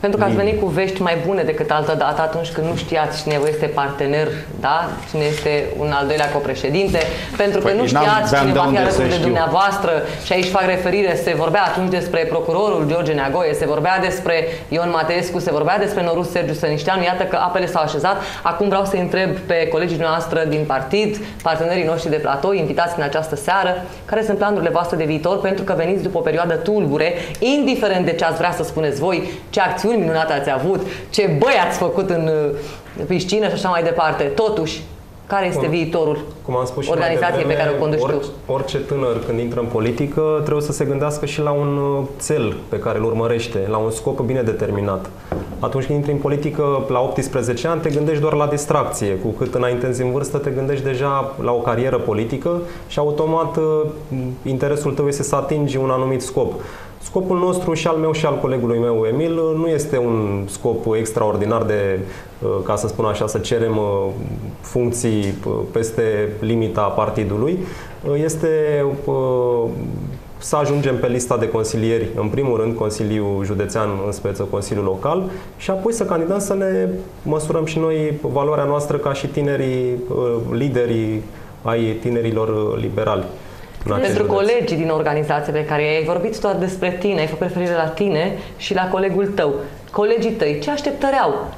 S5: Pentru că ați
S2: linie.
S5: venit cu vești mai bune decât altă dată atunci când nu știați cine vă este partener, da? Cine este un al doilea copreședinte, pentru că
S2: Păi,
S5: nu
S2: n-am-
S5: știați
S2: n-am
S5: cine
S2: de
S5: va fi
S2: unde să
S5: alături de
S2: știu.
S5: dumneavoastră și aici fac referire, se vorbea atunci despre procurorul George Neagoe, se vorbea despre Ion Mateescu, se vorbea despre Norus Sergiu Sănișteanu, iată că apele s-au așezat. Acum vreau să întreb pe colegii noastre din partid, partenerii noștri de platou, invitați în această seară, care sunt planurile voastre de viitor, pentru că veniți după o perioadă tulbure, indiferent de ce ați vrea să spuneți voi, ce acțiuni minunate ați avut, ce băi ați făcut în uh, piscină și așa mai departe. Totuși, care este
S3: Bun.
S5: viitorul
S3: Cum am spus și mai
S5: organizației pe
S3: devreme,
S5: care o conduci tu?
S3: orice, orice tânăr când intră în politică trebuie să se gândească și la un uh, cel pe care îl urmărește, la un scop bine determinat. Atunci când intri în politică la 18 ani te gândești doar la distracție, cu cât înaintezi în vârstă te gândești deja la o carieră politică și automat uh, interesul tău este să atingi un anumit scop. Scopul nostru și al meu și al colegului meu Emil uh, nu este un scop extraordinar de, uh, ca să spun așa, să cerem uh, funcții uh, peste limita partidului. Uh, Este uh, să ajungem pe lista de consilieri, în primul rând Consiliul Județean, în speță Consiliul Local, și apoi să candidăm să ne măsurăm și noi valoarea noastră ca și tinerii uh, liderii ai tinerilor uh, liberali. În acest
S5: Pentru
S3: județ.
S5: colegii din organizație pe care ai vorbit doar despre tine, ai făcut referire la tine și la colegul tău. Colegii tăi, ce așteptări au?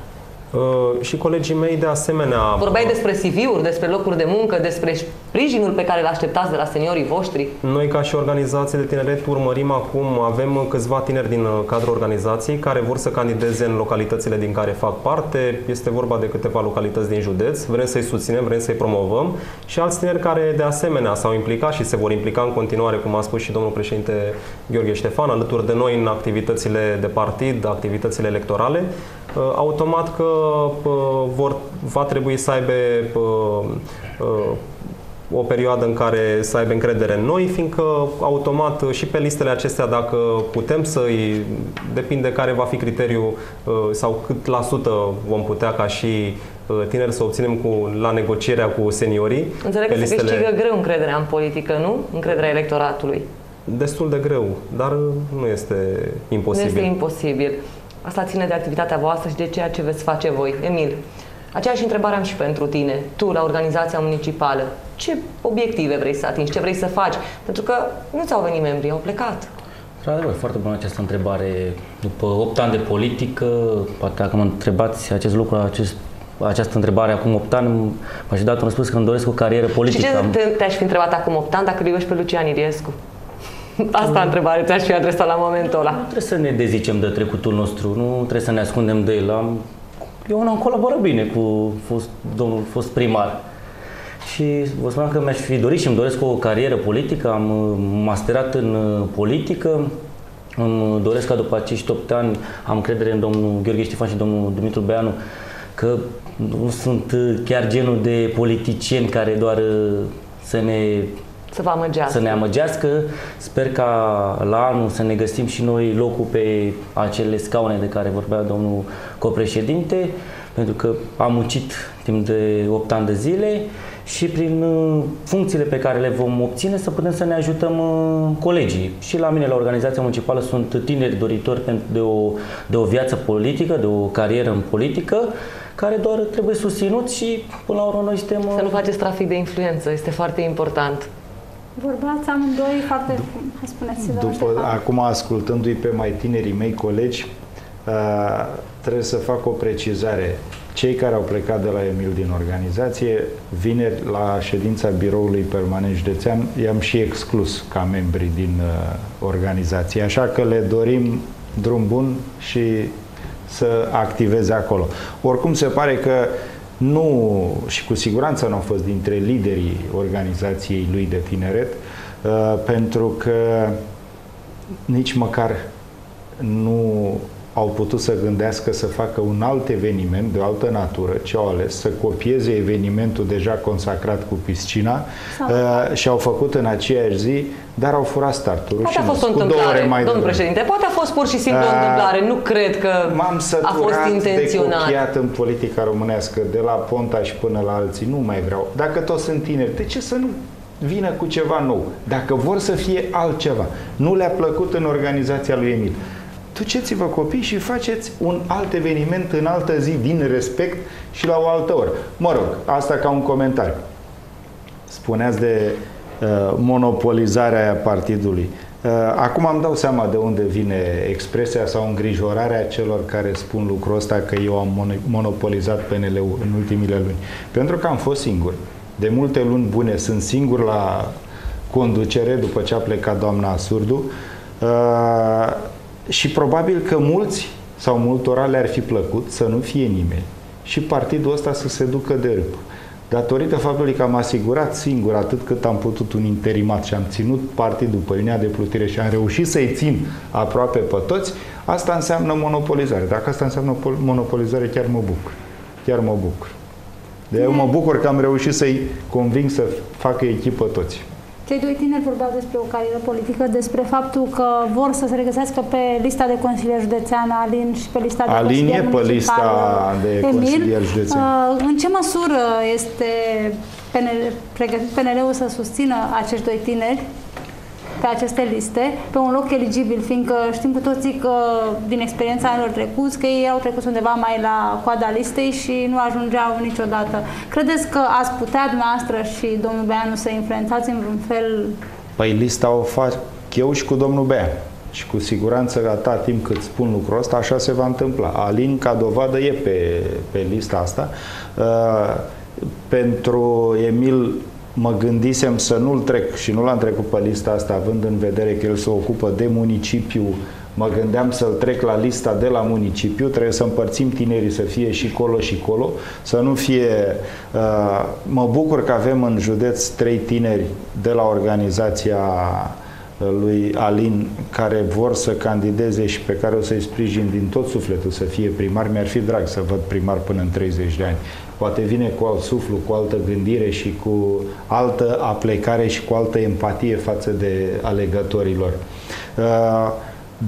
S3: Uh, și colegii mei de asemenea
S5: Vorbeai despre CV-uri, despre locuri de muncă, despre sprijinul pe care îl așteptați de la seniorii voștri.
S3: Noi, ca și organizație de tineret, urmărim acum, avem câțiva tineri din uh, cadrul organizației care vor să candideze în localitățile din care fac parte. Este vorba de câteva localități din județ. Vrem să-i susținem, vrem să-i promovăm și alți tineri care, de asemenea, s-au implicat și se vor implica în continuare, cum a spus și domnul președinte Gheorghe Ștefan, alături de noi în activitățile de partid, activitățile electorale. Uh, Automat că uh, vor, va trebui să aibă uh, uh, o perioadă în care să aibă încredere în noi, fiindcă automat și pe listele acestea, dacă putem să-i, depinde care va fi criteriul uh, sau cât la sută vom putea ca și uh, tineri să obținem cu, la negocierea cu seniorii.
S5: Înțeleg că se câștigă greu încrederea în politică, nu? Încrederea electoratului.
S3: Destul de greu, dar nu este imposibil.
S5: Nu este imposibil. Asta ține de activitatea voastră și de ceea ce veți face voi. Emil, aceeași întrebare am și pentru tine. Tu, la organizația municipală, ce obiective vrei să atingi? Ce vrei să faci? Pentru că nu ți-au venit membrii, au plecat.
S4: Într-adevăr, foarte bună această întrebare. După 8 ani de politică, poate dacă mă întrebați acest lucru, acest, această întrebare acum 8 ani, m-aș fi dat un răspuns că îmi doresc o carieră
S5: Și
S4: politică.
S5: ce
S4: Am-
S5: te, te-aș fi întrebat acum 8 ani dacă îl iubești pe Lucian Iliescu? Asta întrebare ți-aș fi adresat la momentul ăla.
S4: Nu trebuie să ne dezicem de trecutul nostru, nu trebuie să ne ascundem de el. Am, eu am colaborat bine cu fost, domnul fost primar. Și vă spuneam că mi-aș fi dorit și îmi doresc o carieră politică, am uh, masterat în uh, politică, îmi doresc ca după acești 8 ani am credere în domnul Gheorghe Ștefan și domnul Dumitru Beanu că nu sunt uh, chiar genul de politicieni care doar uh, să ne
S5: Să vă amăgească.
S4: să ne amăgească. Sper ca la anul să ne găsim și noi locul pe acele scaune de care vorbea domnul copreședinte, pentru că am muncit timp de 8 ani de zile și prin uh, funcțiile pe care le vom obține să putem să ne ajutăm uh, colegii. Și la mine, la organizația municipală, sunt tineri doritori de o, de o viață politică, de o carieră în politică, care doar trebuie susținuți și până la urmă noi suntem...
S5: Să nu faceți trafic de influență, este foarte important.
S1: Vorbați amândoi foarte... Hai spuneți
S2: După, acum, ascultându-i pe mai tinerii mei colegi, uh, trebuie să fac o precizare. Cei care au plecat de la Emil din organizație, vineri la ședința biroului permanent județean, i-am și exclus ca membri din uh, organizație, așa că le dorim drum bun și să activeze acolo. Oricum se pare că nu, și cu siguranță nu au fost dintre liderii organizației lui de tineret, uh, pentru că nici măcar nu au putut să gândească să facă un alt eveniment de o altă natură, ce au ales, să copieze evenimentul deja consacrat cu piscina uh, și au făcut în aceeași zi, dar au furat startul.
S5: Poate a fost o întâmplare, mai domnul președinte, poate a fost pur și simplu uh, o întâmplare, nu cred că
S2: m-am
S5: a fost intenționat.
S2: de în politica românească, de la Ponta și până la alții, nu mai vreau. Dacă toți sunt tineri, de ce să nu vină cu ceva nou? Dacă vor să fie altceva. Nu le-a plăcut în organizația lui Emil duceți-vă copii și faceți un alt eveniment în altă zi, din respect și la o altă oră. Mă rog, asta ca un comentariu. Spuneați de uh, monopolizarea partidului. Uh, acum îmi dau seama de unde vine expresia sau îngrijorarea celor care spun lucrul ăsta că eu am mon- monopolizat PNL-ul în ultimile luni. Pentru că am fost singur. De multe luni bune sunt singur la conducere după ce a plecat doamna Surdu. Uh, și probabil că mulți sau multora le-ar fi plăcut să nu fie nimeni și partidul ăsta să se ducă de râpă. Datorită faptului că am asigurat singur atât cât am putut un interimat și am ținut partidul pe linia de plutire și am reușit să-i țin aproape pe toți, asta înseamnă monopolizare. Dacă asta înseamnă monopolizare, chiar mă bucur. Chiar mă bucur. De eu mă bucur că am reușit să-i conving să facă echipă toți.
S1: Cei doi tineri vorbeau despre o carieră politică, despre faptul că vor să se regăsească pe lista de consilier județean Alin și pe lista de
S2: Alin
S1: consilier
S2: e pe lista de
S1: Emil.
S2: consilier județean.
S1: Uh, în ce măsură este PNL, pregătit PNL-ul să susțină acești doi tineri pe aceste liste, pe un loc eligibil, fiindcă știm cu toții că, din experiența anilor trecuți, că ei au trecut undeva mai la coada listei și nu ajungeau niciodată. Credeți că ați putea dumneavoastră și domnul Beanu să influențați în vreun fel?
S2: Păi lista o fac eu și cu domnul Beanu. Și cu siguranță, atâta timp cât spun lucrul ăsta, așa se va întâmpla. Alin, ca dovadă, e pe, pe lista asta. Uh, pentru Emil mă gândisem să nu-l trec și nu l-am trecut pe lista asta, având în vedere că el se ocupă de municipiu, mă gândeam să-l trec la lista de la municipiu, trebuie să împărțim tinerii să fie și colo și colo, să nu fie... Uh, mă bucur că avem în județ trei tineri de la organizația lui Alin care vor să candideze și pe care o să-i sprijin din tot sufletul să fie primar. Mi-ar fi drag să văd primar până în 30 de ani. Poate vine cu alt suflu, cu altă gândire și cu altă aplecare și cu altă empatie față de alegătorilor. Uh,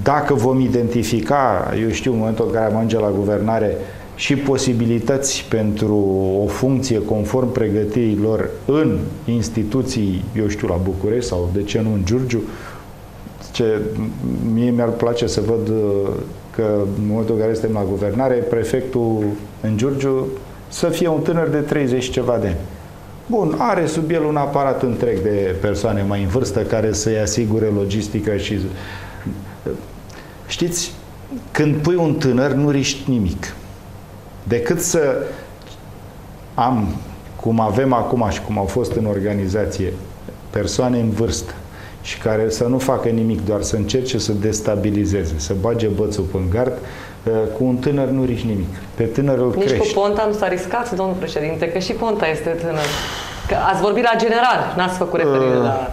S2: dacă vom identifica, eu știu, în momentul în care am la guvernare, și posibilități pentru o funcție conform pregătirilor în instituții, eu știu, la București sau de ce nu în Giurgiu, ce mie mi-ar place să văd uh, că în momentul în care suntem la guvernare, prefectul în Giurgiu să fie un tânăr de 30 ceva de ani. Bun, are sub el un aparat întreg de persoane mai în vârstă care să-i asigure logistică și... Știți, când pui un tânăr, nu riști nimic decât să am, cum avem acum și cum au fost în organizație, persoane în vârstă și care să nu facă nimic, doar să încerce să destabilizeze, să bage bățul în gard, uh, cu un tânăr nu riști nimic. Pe tânăr îl
S5: Nici
S2: crești.
S5: cu Ponta nu s-a riscat, domnul președinte, că și Ponta este tânăr. Că ați vorbit la general, n-ați făcut referire uh, la...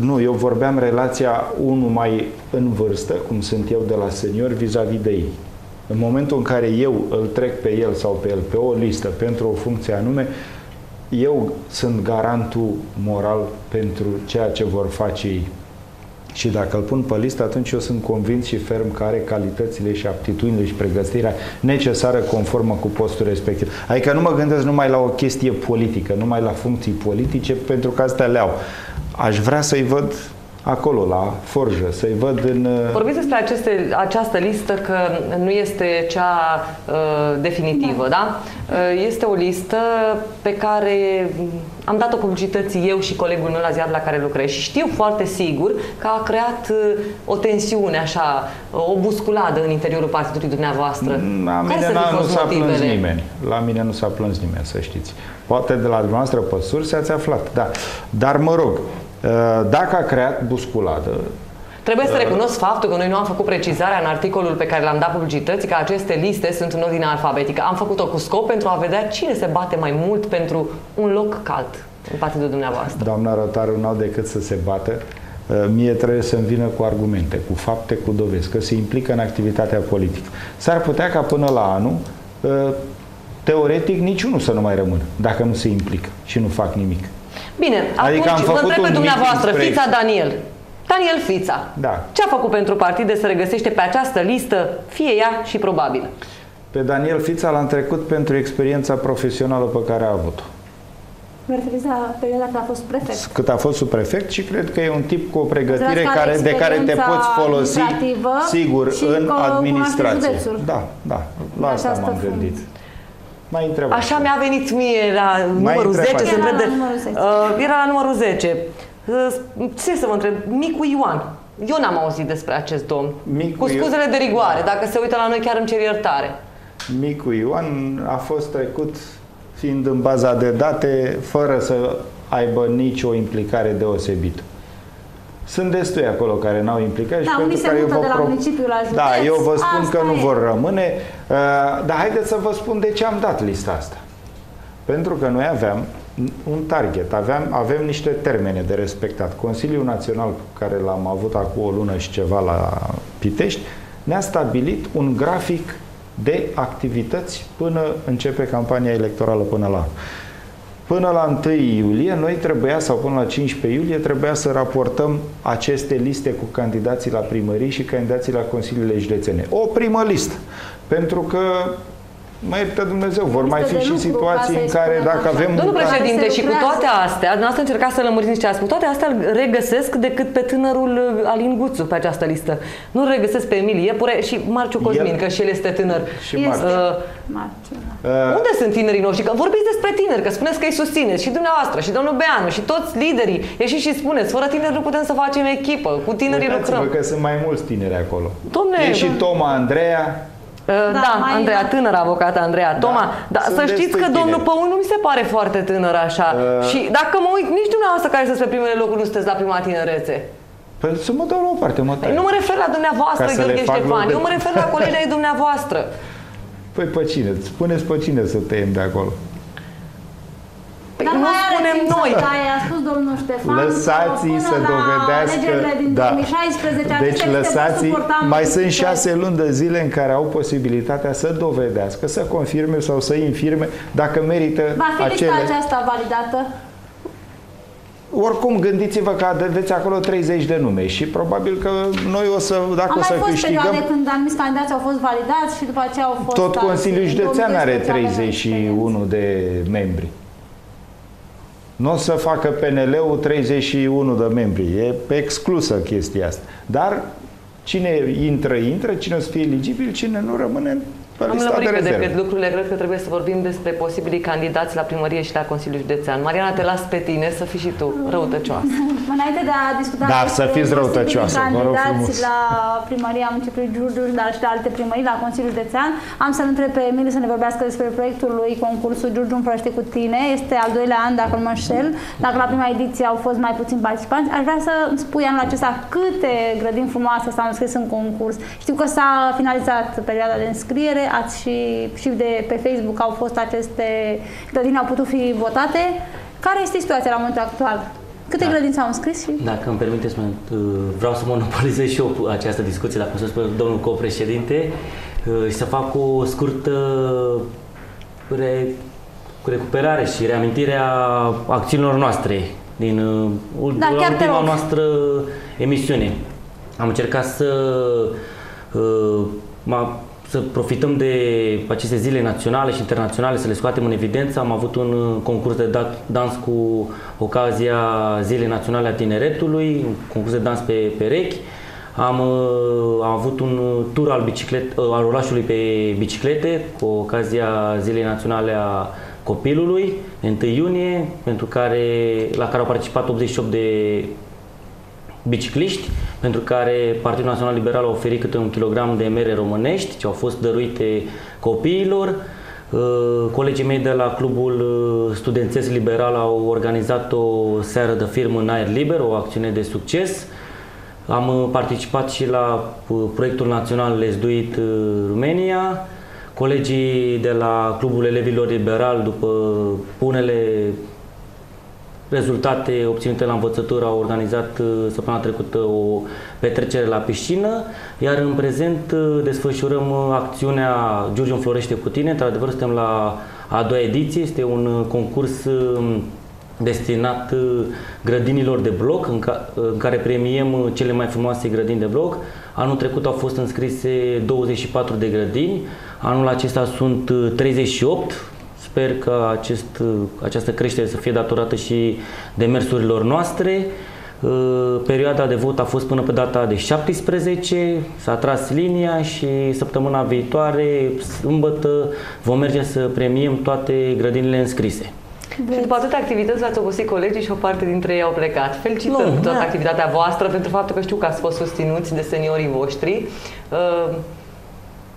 S2: Nu, eu vorbeam relația unul mai în vârstă, cum sunt eu de la senior, vis-a-vis -vis de ei. În momentul în care eu îl trec pe el sau pe el pe o listă pentru o funcție anume, eu sunt garantul moral pentru ceea ce vor face ei. Și dacă îl pun pe listă, atunci eu sunt convins și ferm că are calitățile și aptitudinile și pregătirea necesară conformă cu postul respectiv. Adică nu mă gândesc numai la o chestie politică, numai la funcții politice, pentru că astea le au. Aș vrea să-i văd acolo, la forjă, să-i văd în... uh,
S5: Vorbiți despre aceste, această listă că nu este cea uh, definitivă, da? Uh, este o listă pe care am dat-o publicității eu și colegul meu la ziar la care lucrez și știu foarte sigur că a creat uh, o tensiune, așa, uh, o busculadă în interiorul partidului dumneavoastră.
S2: La
S5: Care
S2: mine
S5: să fi
S2: n-a- nu
S5: fost
S2: s-a plâns
S5: motivele?
S2: nimeni. La mine nu s-a plâns nimeni, să știți. Poate de la dumneavoastră pe surse ați aflat, da. Dar mă rog, uh, dacă a creat busculadă,
S5: Trebuie
S2: Da.
S5: să recunosc faptul că noi nu am făcut precizarea în articolul pe care l-am dat publicității că aceste liste sunt în ordine alfabetică. Am făcut-o cu scop pentru a vedea cine se bate mai mult pentru un loc cald în partidul dumneavoastră.
S2: doamna Rotaru n-au decât să se bată, uh, mie trebuie să-mi vină cu argumente, cu fapte, cu dovezi, că se implică în activitatea politică. S-ar putea ca până la anul, uh, teoretic, niciunul să nu mai rămână, dacă nu se implică și nu fac nimic.
S5: Bine,
S2: Adică
S5: atunci
S2: am
S5: vă
S2: făcut
S5: întreb pe
S2: un
S5: dumneavoastră,
S2: meeting
S5: Fița
S2: spre-
S5: Daniel. Daniel Fița.
S2: Da.
S5: Ce a făcut pentru partid de să regăsește pe această listă, fie ea și probabil?
S2: Pe Daniel Fița l-am trecut pentru experiența profesională pe care a avut-o.
S1: Verteliza perioada când a fost prefect.
S2: Cât a fost subprefect și cred că e un tip cu o pregătire
S1: Considerați că are
S2: care, de care te
S1: experiența
S2: poți folosi
S1: administrativă
S2: sigur
S1: și
S2: în
S1: că cunoaște
S2: administrație.
S1: județul.
S2: Da, da, la
S1: În
S2: asta
S1: această
S2: m-am gândit.
S1: Funcție.
S2: Mai întrebat.
S5: Așa mi-a venit mie la numărul
S2: întrebat.
S5: 10. să
S1: Era la
S5: întreb de-
S1: numărul 10.
S5: Uh, era la numărul 10. Uh, ce să vă întreb? Micu Ioan. Eu n-am auzit despre acest domn.
S2: Micu
S5: Cu scuzele de rigoare.
S2: Da.
S5: Dacă se uită la noi, chiar îmi cer iertare.
S2: Micu Ioan a fost trecut fiind în baza de date fără să aibă nicio implicare deosebită. Sunt destui acolo care n-au implicare și
S1: Da, unii
S2: pentru
S1: se
S2: care eu
S1: mută
S2: vă
S1: de la
S2: pro-
S1: municipiu la județ.
S2: Da, eu vă spun
S1: Asta
S2: că nu
S1: e.
S2: vor rămâne, uh, dar haideți să vă spun de ce am dat lista asta. Pentru că noi aveam un target, aveam, avem niște termene de respectat. Consiliul Național, care l-am avut acum o lună și ceva la Pitești, ne-a stabilit un grafic de activități până începe campania electorală până la anul. Până la 1 iulie, noi trebuia, sau până la 15 iulie, trebuia să raportăm aceste liste cu candidații la primării și candidații la consiliile județene. O primă listă. Pentru că, mai iertă Dumnezeu, vor mai fi
S1: de
S2: și
S1: lucru,
S2: situații
S1: ca
S2: în
S1: să-i
S2: care
S1: spunem
S2: dacă
S1: așa.
S2: avem...
S5: Domnul
S2: un-
S5: președinte,
S1: se
S5: și cu
S1: lucrează.
S5: toate astea, dumneavoastră încercați să lămuriți niște aspecte, toate astea îl regăsesc decât pe tânărul uh, Alin Guțu pe această listă. Nu regăsesc pe Emilie Iepure și Marciu Cosmin,
S2: El-
S5: că și el este tânăr.
S2: Și
S1: Este.
S2: Marciu.
S5: Uh,
S1: Marciu, da.
S2: Uh,
S5: unde sunt tinerii noștri? Că vorbiți despre tineri, că spuneți că îi susțineți și dumneavoastră, și domnul Beanu, și toți liderii. Ieșiți și spuneți, fără tineri nu putem să facem echipă, cu tinerii
S2: Uitați-vă
S5: lucrăm.
S2: că sunt mai mulți tineri acolo.
S5: Domne,
S2: E și Toma Andreea,
S5: Uh,
S1: Da,
S5: Da,
S1: mai-
S5: Andreea, tânără avocată Andreea Toma. Da,
S2: sunt
S5: să știți
S2: destui
S5: că domnul
S2: tineri.
S5: Păun nu mi se pare foarte tânăr așa.
S2: Uh.
S5: Și dacă mă uit, nici dumneavoastră care sunteți pe primele locuri nu sunteți la prima tinerețe.
S2: Păi să mă dau la o parte, mă
S5: Păi
S2: taie.
S5: nu mă refer la dumneavoastră,
S2: Ca să le
S5: Gheorghe
S2: fac
S5: Ștefan.
S2: loc de-
S5: Eu mă refer la colegii dumneavoastră.
S2: Păi pe cine? Spuneți pe cine să tăiem de acolo.
S5: Păi
S1: Dar
S5: nu
S1: mai are
S5: spunem
S1: timp
S5: noi.
S1: Să taie, a spus domnul Ștefan.
S2: Lăsați-i
S1: până
S2: să
S1: la
S2: dovedească.
S1: alegerile din 2016,
S2: Deci
S1: aceste liste vor
S2: lăsați
S1: suporta
S2: mai sunt
S1: modificări.
S2: șase luni de zile în care au posibilitatea să dovedească, să confirme sau să infirme dacă merită
S1: Va fi lista
S2: acele...
S1: aceasta validată?
S2: Oricum, gândiți-vă că aveți acolo 30 de nume și probabil că noi o să, dacă
S1: Am
S2: o să
S1: mai fost
S2: câștigăm,
S1: perioade când anumiți candidați au fost validați și după aceea au fost
S2: tot
S1: alții.
S2: Consiliul
S1: În
S2: Județean are
S1: 2012 avem
S2: 31 de membri. Nu o să facă PNL-ul 31 de membri. E exclusă chestia asta. Dar cine intră, intră, cine o să fie eligibil, cine nu rămâne pe
S5: Am
S2: lista de
S5: lămurit pe
S2: rezervă.
S5: decât lucrurile, cred că trebuie să vorbim despre posibilii candidați la primărie și la Consiliul Județean. Mariana, te las pe tine să fii și tu răutăcioasă.
S1: Înainte de a discuta
S2: Da,
S1: despre
S2: să fiți
S1: posibilii
S2: răutăcioasă, vă rog
S1: candidați
S2: frumos.
S1: la primăria municipiului Giurgiu, dar și de alte primării la Consiliul Județean, am să-l întreb pe Emil să ne vorbească despre proiectul lui concursul Giurgiu împrăște cu tine. Este al doilea an, dacă nu mă înșel. Dacă la prima ediție au fost mai puțini participanți, aș vrea să îmi spui anul acesta câte grădini frumoase s-au înscris în concurs. Știu că s-a finalizat perioada de înscriere, ați și, și de pe Facebook au fost aceste grădini, au putut fi votate. Care este situația la momentul actual? Câte
S4: Da.
S1: grădini s-au înscris? Și...
S4: Dacă îmi permiteți, mă, uh, vreau să monopolizez și eu această discuție, la cum să spun domnul copreședinte, uh, și să fac o scurtă re, recuperare și reamintire a acțiunilor noastre din uh, ul-
S1: Da, chiar te
S4: ultima
S1: rog.
S4: noastră emisiune. Am încercat să, uh, ma, să profităm de aceste zile naționale și internaționale, să le scoatem în evidență. Am avut un uh, concurs de dat, dans cu ocazia Zilei Naționale a Tineretului, un concurs de dans pe perechi. Am, uh, am avut un tur al, biciclet, uh, al orașului pe biciclete cu ocazia Zilei Naționale a Copilului, 1 iunie, pentru care, la care au participat 88 de bicicliști, pentru care Partidul Național Liberal a oferit câte un kilogram de mere românești, ce au fost dăruite copiilor. Uh, Colegii mei de la Clubul uh, Studențesc Liberal au organizat o seară de film în aer liber, o acțiune de succes. Am uh, participat și la proiectul național Lezduit România. Colegii de la Clubul Elevilor Liberal, după unele rezultate obținute la învățătură au organizat uh, săptămâna trecută o petrecere la piscină, iar în prezent uh, desfășurăm uh, acțiunea Giurgiu Florește cu tine. Într-adevăr, suntem la a doua ediție, este un concurs um, destinat grădinilor de bloc, în, ca, în care premiem cele mai frumoase grădini de bloc. Anul trecut au fost înscrise 24 de grădini, anul acesta sunt 38, Sper că acest, această creștere să fie datorată și demersurilor noastre. Uh, perioada de vot a fost până pe data de 17, s-a tras linia și săptămâna viitoare, sâmbătă, vom merge să premiem toate grădinile înscrise.
S5: Și după atâtea activități l-ați obosit colegii și o parte dintre ei au plecat. Felicitări pentru toată activitatea voastră, pentru faptul că știu că ați fost susținuți de seniorii voștri. Uh,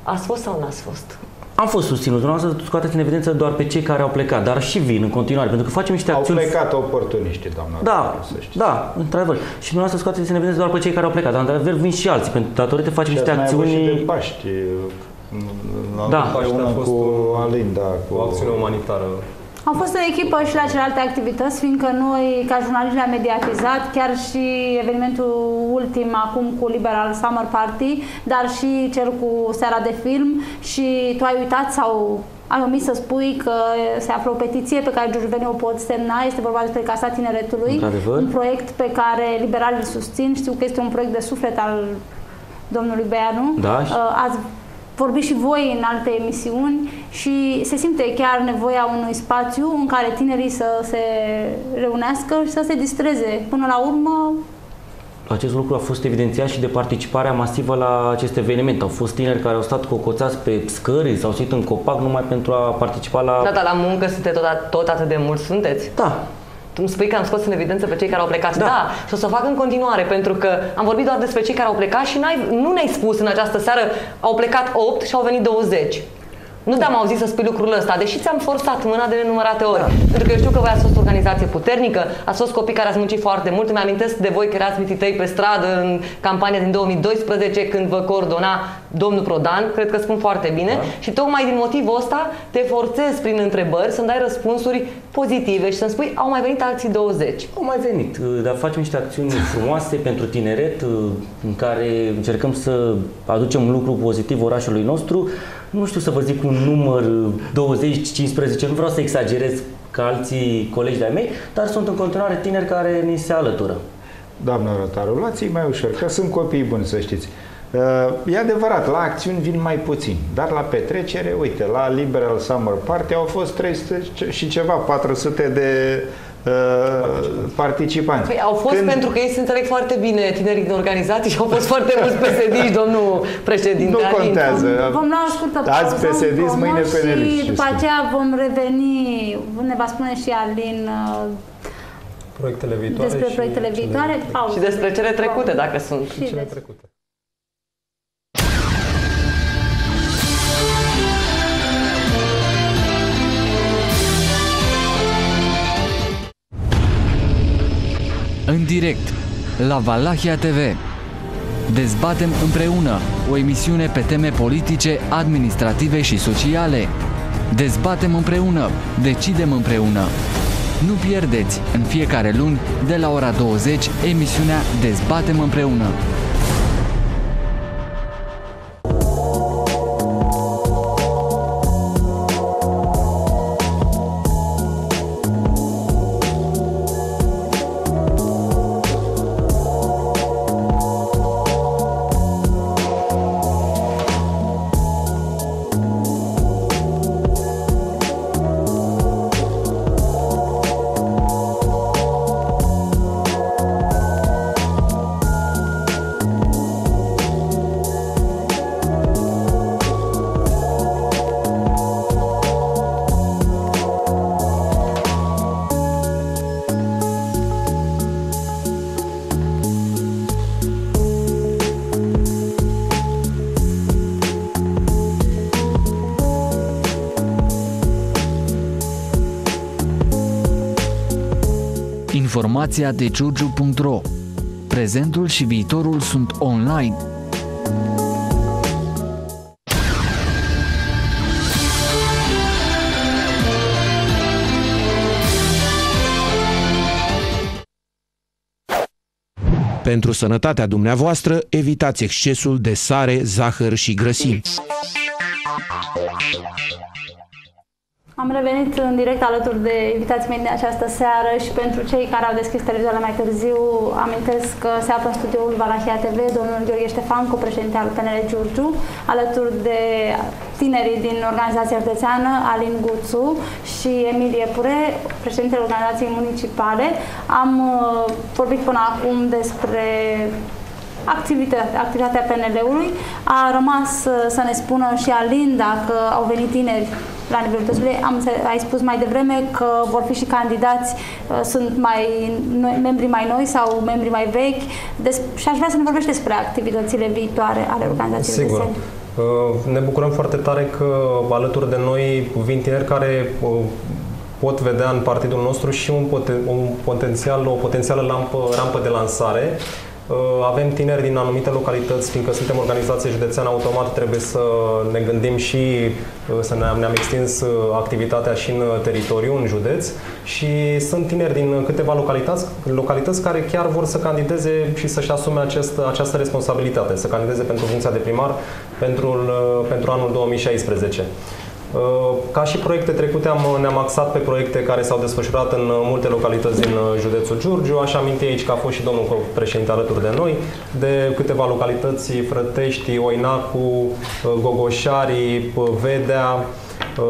S5: ați fost sau n-ați fost?
S4: Am fost susținut. Dumneavoastră scoateți în evidență doar pe cei care au plecat, dar și vin în continuare, pentru că facem niște
S2: au
S4: acțiuni...
S2: Au plecat oportuniști, doamna.
S4: Da, da, într-adevăr. Și dumneavoastră scoateți în evidență doar pe cei care au plecat, dar într-adevăr vin și alții, pentru datorită facem
S2: și
S4: niște acțiuni... Și
S2: de Paști,
S4: da.
S2: Paști a fost cu Alinda, cu
S3: o acțiune umanitară
S1: am fost în echipă și la celelalte activități, fiindcă noi, ca jurnaliști, le-am mediatizat, chiar și evenimentul ultim acum cu Liberal Summer Party, dar și cel cu seara de film și tu ai uitat sau ai omis să spui că se află o petiție pe care giurvenii o pot semna, este vorba despre Casa Tineretului, un proiect pe care liberalii îl susțin, știu că este un proiect de suflet al domnului Beanu.
S4: Da.
S1: Ați vorbiți și voi în alte emisiuni și se simte chiar nevoia unui spațiu în care tinerii să se reunească și să se distreze. Până la urmă,
S4: acest lucru a fost evidențiat și de participarea masivă la acest eveniment. Au fost tineri care au stat cocoțați pe scări, s-au sit în copac numai pentru a participa la...
S5: Da, dar la muncă sunteți tot, tot atât de mult sunteți?
S4: Da,
S5: tu îmi spui că am scos în evidență pe cei care au plecat. Da. da. Și o să o fac în continuare, pentru că am vorbit doar despre cei care au plecat și n-ai, nu ne-ai spus în această seară au plecat 8 și au venit 20. Nu te-am auzit să spui lucrul ăsta, deși ți-am forțat mâna de nenumărate ori. Da. Pentru că eu știu că voi ați fost o organizație puternică, ați fost copii care ați muncit foarte mult. Îmi amintesc de voi că erați mititei pe stradă în campania din 2012 când vă coordona domnul Prodan, cred că spun foarte bine. Da. Și tocmai din motivul ăsta te forțez prin întrebări să-mi dai răspunsuri pozitive și să-mi spui au mai venit alții 20.
S4: Au mai venit, dar facem niște acțiuni frumoase pentru tineret în care încercăm să aducem un lucru pozitiv orașului nostru nu știu să vă zic un număr 20-15, nu vreau să exagerez ca alții colegi de-ai mei, dar sunt în continuare tineri care ni se alătură.
S2: Doamna Rotaru, luați mai ușor, că sunt copii buni, să știți. Uh, e adevărat, la acțiuni vin mai puțin, dar la petrecere, uite, la Liberal Summer Party au fost 300 și ceva, 400 de Uh, participanți.
S5: Păi, au fost Când... pentru că ei se înțeleg foarte bine tinerii din organizații și au fost foarte mulți psd domnul președinte.
S2: Nu contează.
S1: Vom lua o scurtă pauză,
S2: Azi psd mâine PNL.
S1: Și după aceea vom reveni, ne va spune și Alin uh,
S3: proiectele viitoare
S1: despre proiectele viitoare,
S5: pauză. Și despre cele trecute, dacă sunt.
S1: Și cele trecute.
S7: În direct la Valahia TV. Dezbatem împreună o emisiune pe teme politice, administrative și sociale. Dezbatem împreună, decidem împreună. Nu pierdeți în fiecare luni de la ora 20 emisiunea Dezbatem împreună. Informația de giurgiu.ro Prezentul și viitorul sunt online.
S12: Pentru sănătatea dumneavoastră, evitați excesul de sare, zahăr și grăsimi.
S1: Am revenit în direct alături de invitații mei din această seară și pentru cei care au deschis televizoarele mai târziu, amintesc că se află în studioul Valahia TV domnul Gheorghe Ștefancu, președinte al PNL Giurgiu, alături de tinerii din organizația județeană, Alin Guțu și Emilie Pure, președintele organizației municipale. Am uh, vorbit până acum despre activitatea, activitatea PNL-ului. A rămas uh, să ne spună și Alin dacă au venit tineri la nivelul județului. Am, ai spus mai devreme că vor fi și candidați, uh, sunt mai noi, membri mai noi sau membri mai vechi des, și aș vrea să ne vorbești despre activitățile viitoare ale organizației
S3: Sigur. Uh, ne bucurăm foarte tare că alături de noi vin tineri care uh, pot vedea în partidul nostru și un, poten, un potențial, o potențială lampă, rampă de lansare Uh, avem tineri din anumite localități, fiindcă suntem organizație județeană, automat trebuie să ne gândim și uh, să ne-am, ne-am extins uh, activitatea și în teritoriu, în județ și sunt tineri din câteva localități, localități care chiar vor să candideze și să-și asume acest, această responsabilitate, să candideze pentru funcția de primar pentru, pentru anul 2016. Uh, ca și proiecte trecute am, ne-am axat pe proiecte care s-au desfășurat în uh, multe localități din uh, județul Giurgiu. Aș aminti aici că a fost și domnul președinte alături de noi, de câteva localități Frătești, Oinacu, Gogoșari, Vedea,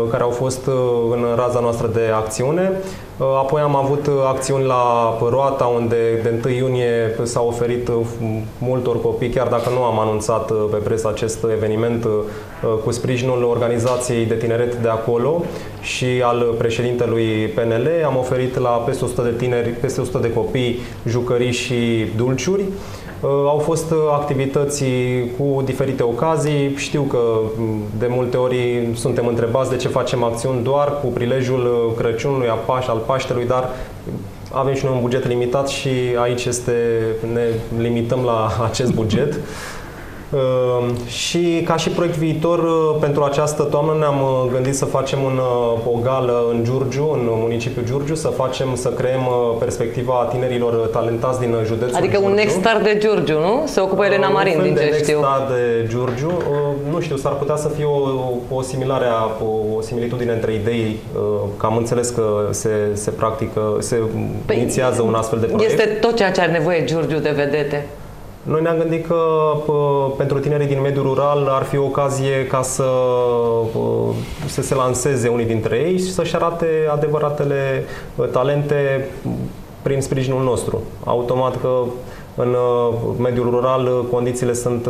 S3: care au fost în raza noastră de acțiune. Uh, apoi am avut uh, acțiuni la Roata, unde de 1 iunie s-a oferit uh, multor copii, chiar dacă nu am anunțat pe presă acest eveniment, cu sprijinul organizației de tineret de acolo și al președintelui PNL. Am oferit la peste 100 de tineri, peste 100 de copii, jucării și dulciuri. Uh, au fost uh, activități cu diferite ocazii. Știu că mm, de multe ori suntem întrebați de ce facem acțiuni doar cu prilejul uh, Crăciunului, a Paș, al Paștelui, dar avem și noi un buget limitat și aici este, ne limităm la acest buget. Ehm, și ca și proiect viitor, uh, pentru această toamnă ne-am uh, gândit să facem un, uh, o gală în Giurgiu, în municipiul Giurgiu, să facem, să creăm perspectiva tinerilor talentați din județul
S5: Adică
S3: Giurgiu.
S5: un next star de Giurgiu, nu? Se ocupă Elena Marin, din ce știu.
S3: Un de Giurgiu. Nu știu, s-ar putea să fie o, o similare, o, o similitudine între idei, că am înțeles că se, se practică, se păi, inițiază un astfel de proiect.
S5: Este tot ceea ce are nevoie Giurgiu de vedete.
S3: Noi ne-am gândit că pentru tinerii din mediul rural ar fi o ocazie ca să, să se lanseze unii dintre ei și să-și arate adevăratele talente prin sprijinul nostru. Automat că în mediul rural condițiile sunt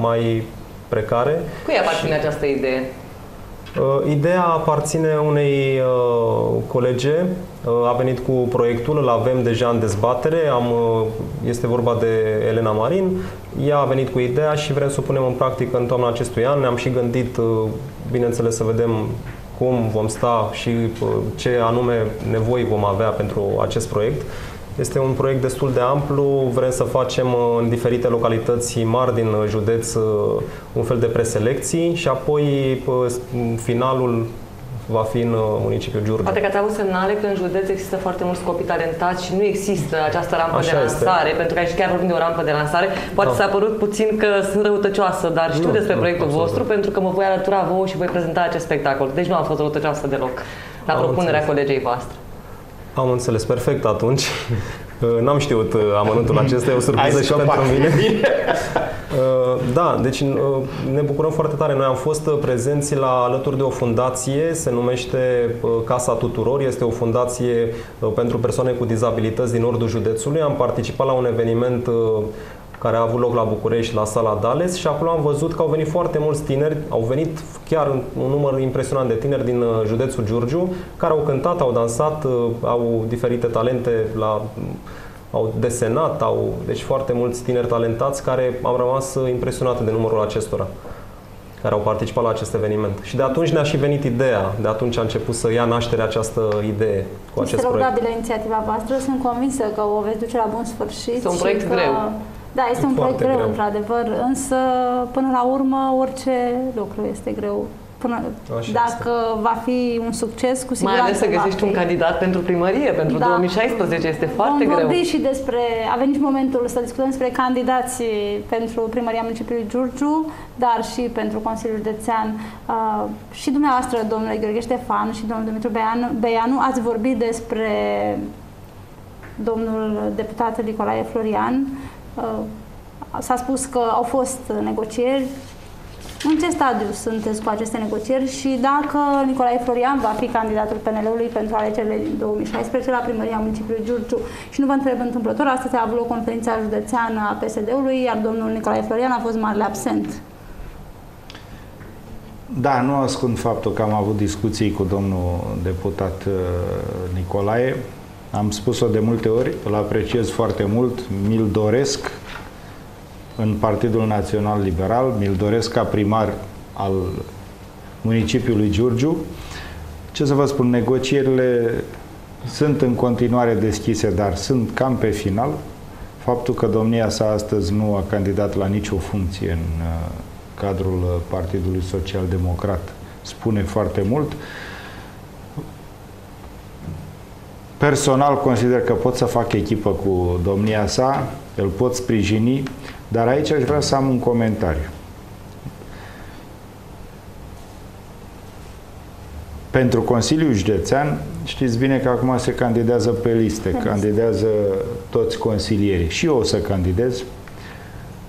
S3: mai precare.
S5: Cui aparține această idee?
S3: Uh, ideea aparține unei uh, colege, uh, a venit cu proiectul, îl avem deja în dezbatere, am, este vorba de Elena Marin, ea a venit cu ideea și vrem să o punem în practică în toamna acestui an. Ne-am și gândit, bineînțeles, să vedem cum vom sta și ce anume nevoi vom avea pentru acest proiect. Este un proiect destul de amplu, vrem să facem uh, în diferite localități mari din uh, județ uh, un fel de preselecții și apoi finalul va fi în municipiul Giurgiu.
S5: Poate că ați avut semnale că în județ există foarte mulți copii talentați și nu există această rampă Așa de lansare, este. pentru că aici chiar vorbim de o rampă de lansare. Poate da. s-a părut puțin că sunt răutăcioasă, dar știu nu, despre nu, proiectul nu, vostru, pentru că mă voi alătura vouă și voi prezenta acest spectacol. Deci nu a fost răutăcioasă deloc la Am propunerea înțeles. colegei voastre.
S3: Am înțeles perfect atunci. N-am știut uh, amănuntul acesta, e o surpriză și pentru mine. Uh, da, deci uh, ne bucurăm foarte tare. Noi am fost prezenți la alături de o fundație, se numește Casa Tuturor, este o fundație pentru persoane cu dizabilități din nordul județului. Am participat la un eveniment care a avut loc la București, la sala Dales și acolo am văzut că au venit foarte mulți tineri, au venit chiar un număr impresionant de tineri din uh, județul Giurgiu, care au cântat, au dansat, uh, au diferite talente la au desenat, au, deci foarte mulți tineri talentați care am rămas uh, impresionat de numărul acestora. care au participat la acest eveniment. Și de atunci ne-a și venit ideea, de atunci a început să ia naștere această idee cu acest
S1: este
S3: proiect.
S1: lăudabilă inițiativa voastră, sunt convinsă că o veți duce la bun sfârșit.
S5: Este un
S1: și
S5: proiect
S1: că...
S5: greu.
S1: Da, este un
S3: Foarte
S1: proiect greu,
S3: greu.
S1: într-adevăr, însă până la urmă orice lucru este greu. Până,
S3: Așa
S1: dacă va fi un succes, cu
S5: Mai
S1: siguranță
S5: ales să
S1: va
S5: găsești
S1: fi.
S5: un candidat pentru primărie, pentru
S1: Da.
S5: 2016, este foarte
S1: Vom
S5: greu.
S1: vorbi și despre, a venit momentul să discutăm despre candidații pentru primăria municipiului Giurgiu, dar și pentru Consiliul Județean. Uh, și dumneavoastră, domnule Gheorghe Ștefan și domnul Dumitru Beianu, Beianu, ați vorbit despre domnul deputat Nicolae Florian. Uh, s-a spus că au fost negocieri. În ce stadiu sunteți cu aceste negocieri și dacă Nicolae Florian va fi candidatul PNL-ului pentru alegerile din 2016 la primăria municipiului Giurgiu? Și nu vă întreb întâmplător, astăzi a avut loc conferința județeană a PSD-ului, iar domnul Nicolae Florian a fost marele absent.
S2: Da, nu ascund faptul că am avut discuții cu domnul deputat uh, Nicolae. Am spus-o de multe ori, îl apreciez foarte mult, mi-l doresc în Partidul Național Liberal, mi-l doresc ca primar al municipiului Giurgiu. Ce să vă spun, negocierile sunt în continuare deschise, dar sunt cam pe final. Faptul că domnia sa astăzi nu a candidat la nicio funcție în uh, cadrul uh, Partidului Social Democrat spune foarte mult. Personal consider că pot să fac echipă cu domnia sa, îl pot sprijini, dar aici aș vrea să am un comentariu. Pentru Consiliul Județean, știți bine că acum se candidează pe liste,
S1: Pe listă.
S2: candidează toți consilierii. Și eu o să candidez.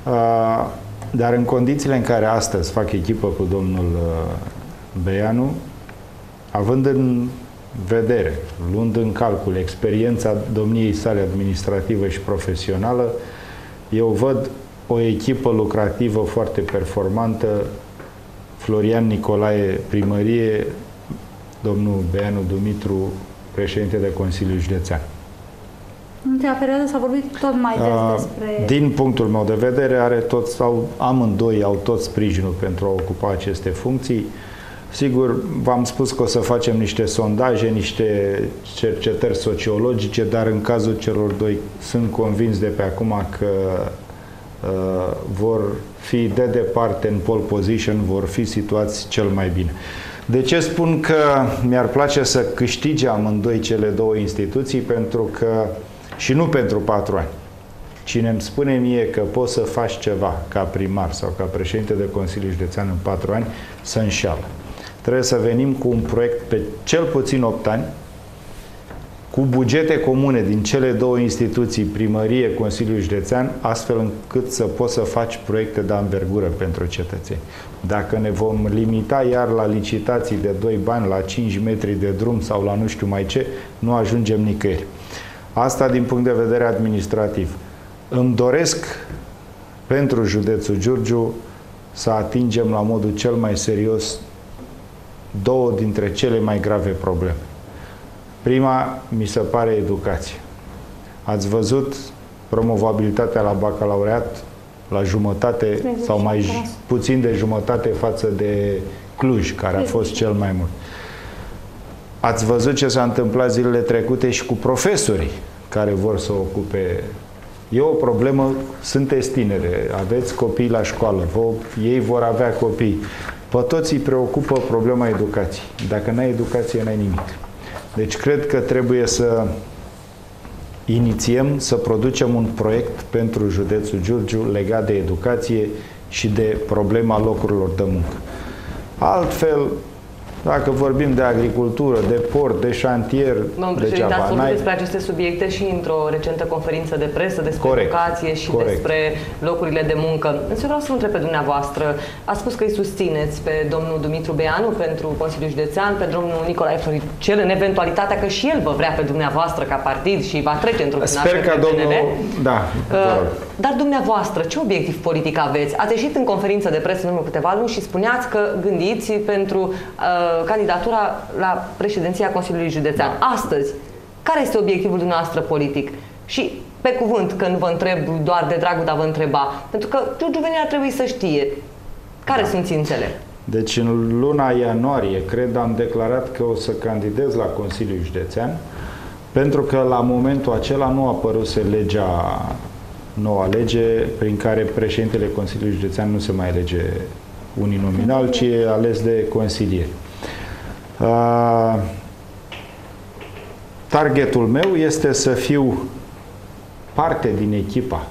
S2: Uh, Dar în condițiile în care astăzi fac echipă cu domnul uh, Beianu, având în vedere, luând în calcul experiența domniei sale administrativă și profesională, eu văd o echipă lucrativă foarte performantă, Florian Nicolae primărie, domnul Beanu Dumitru, președinte de Consiliul Județean.
S1: În ultima perioadă s-a vorbit tot mai des
S2: Uh,
S1: despre...
S2: Din punctul meu de vedere, are toți, au, amândoi au tot sprijinul pentru a ocupa aceste funcții. Sigur, v-am spus că o să facem niște sondaje, niște cercetări sociologice, dar în cazul celor doi sunt convins de pe acum că uh, vor fi de departe în pole position, vor fi situați cel mai bine. De ce spun că mi-ar place să câștige amândoi cele două instituții? Pentru că, și nu pentru patru ani, Cine îmi spune mie că poți să faci ceva ca primar sau ca președinte de Consiliu Județean în patru ani, să înșeală. Trebuie să venim cu un proiect pe cel puțin 8 ani, cu bugete comune din cele două instituții, primărie, Consiliul Județean, astfel încât să poți să faci proiecte de anvergură pentru cetățeni. Dacă ne vom limita iar la licitații de 2 bani, la 5 metri de drum sau la nu știu mai ce, nu ajungem nicăieri. Asta din punct de vedere administrativ. Îmi doresc pentru județul Giurgiu să atingem la modul cel mai serios două dintre cele mai grave probleme. Prima, mi se pare educație. Ați văzut promovabilitatea la bacalaureat la jumătate sau mai j- puțin de jumătate față de Cluj, care a fost cel mai mult. Ați văzut ce s-a întâmplat zilele trecute și cu profesorii care vor să ocupe E o problemă, sunteți tinere, aveți copii la școală, vă, ei vor avea copii. Pe toți îi preocupă problema educației. Dacă n-ai educație, n-ai nimic. Deci cred că trebuie să inițiem, să producem un proiect pentru județul Giurgiu legat de educație și de problema locurilor de muncă. Altfel, dacă vorbim de agricultură, de port, de șantier,
S5: Domnul președinte,
S2: degeaba.
S5: ați vorbit
S2: N-ai-
S5: despre aceste subiecte și într-o recentă conferință de presă despre
S2: Corect.
S5: educație și
S2: Corect.
S5: despre locurile de muncă. Însă vreau să vă întreb pe dumneavoastră. A spus că îi susțineți pe domnul Dumitru Beanu pentru Consiliul Județean, pe domnul Nicolae Floricel, în eventualitatea că și el vă vrea pe dumneavoastră ca partid și va trece într-un final
S2: Sper
S5: către
S2: ca domnul...
S5: PNL.
S2: Da, vă
S5: Uh,
S2: rog.
S5: Dar dumneavoastră, ce obiectiv politic aveți? Ați ieșit în conferință de presă în urmă câteva luni și spuneați că gândiți pentru uh, candidatura la președinția Consiliului Județean. Astăzi, care este obiectivul dumneavoastră politic? Și pe cuvânt, că nu vă întreb doar de dragul de a vă întreba, pentru că Giurgiu Veni ar trebui să știe Care da. sunt țințele?
S2: Deci în luna ianuarie, cred, am declarat că o să candidez la Consiliul Județean, pentru că la momentul acela nu a apăruse legea, noua lege, prin care președintele Consiliului Județean nu se mai alege uninominal, ci e ales de consilieri. Uh, targetul meu este să fiu parte din echipa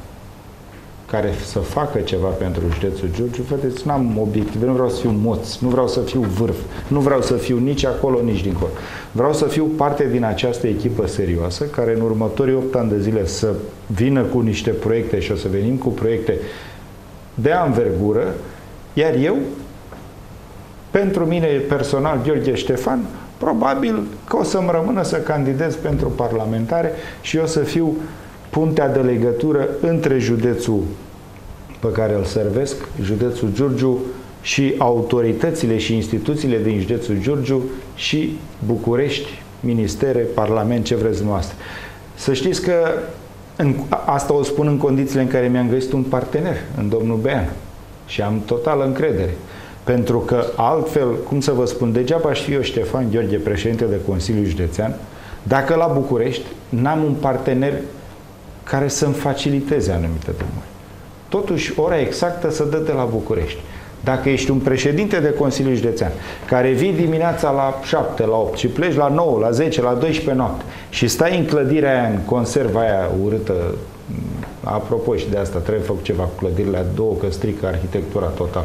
S2: care să facă ceva pentru județul Giurgiu, vedeți, n-am obiective, nu vreau să fiu moț, nu vreau să fiu vârf, nu vreau să fiu nici acolo, nici dincolo. Vreau să fiu parte din această echipă serioasă, care în următorii 8 ani de zile să vină cu niște proiecte și o să venim cu proiecte de anvergură, iar eu, pentru mine personal, Gheorghe Ștefan, probabil că o să-mi rămână să candidez pentru parlamentare și eu să fiu puntea de legătură între județul pe care îl servesc, județul Giurgiu, și autoritățile și instituțiile din județul Giurgiu și București, ministere, parlament, ce vreți noastră. Să știți că în, asta o spun în condițiile în care mi-am găsit un partener, în domnul Bean. Și am totală încredere. Pentru că altfel, cum să vă spun, degeaba aș fi eu Ștefan Gheorghe, președinte de Consiliul Județean, dacă la București n-am un partener care să-mi faciliteze anumite drumuri. Totuși, ora exactă să dă de la București. Dacă ești un președinte de Consiliul Județean care vii dimineața la 7, la 8 și pleci la 9, la 10, la 12 noapte și stai în clădirea aia, în conserva aia urâtă, apropo și de asta, trebuie făcut ceva cu clădirile două, că strică arhitectura total.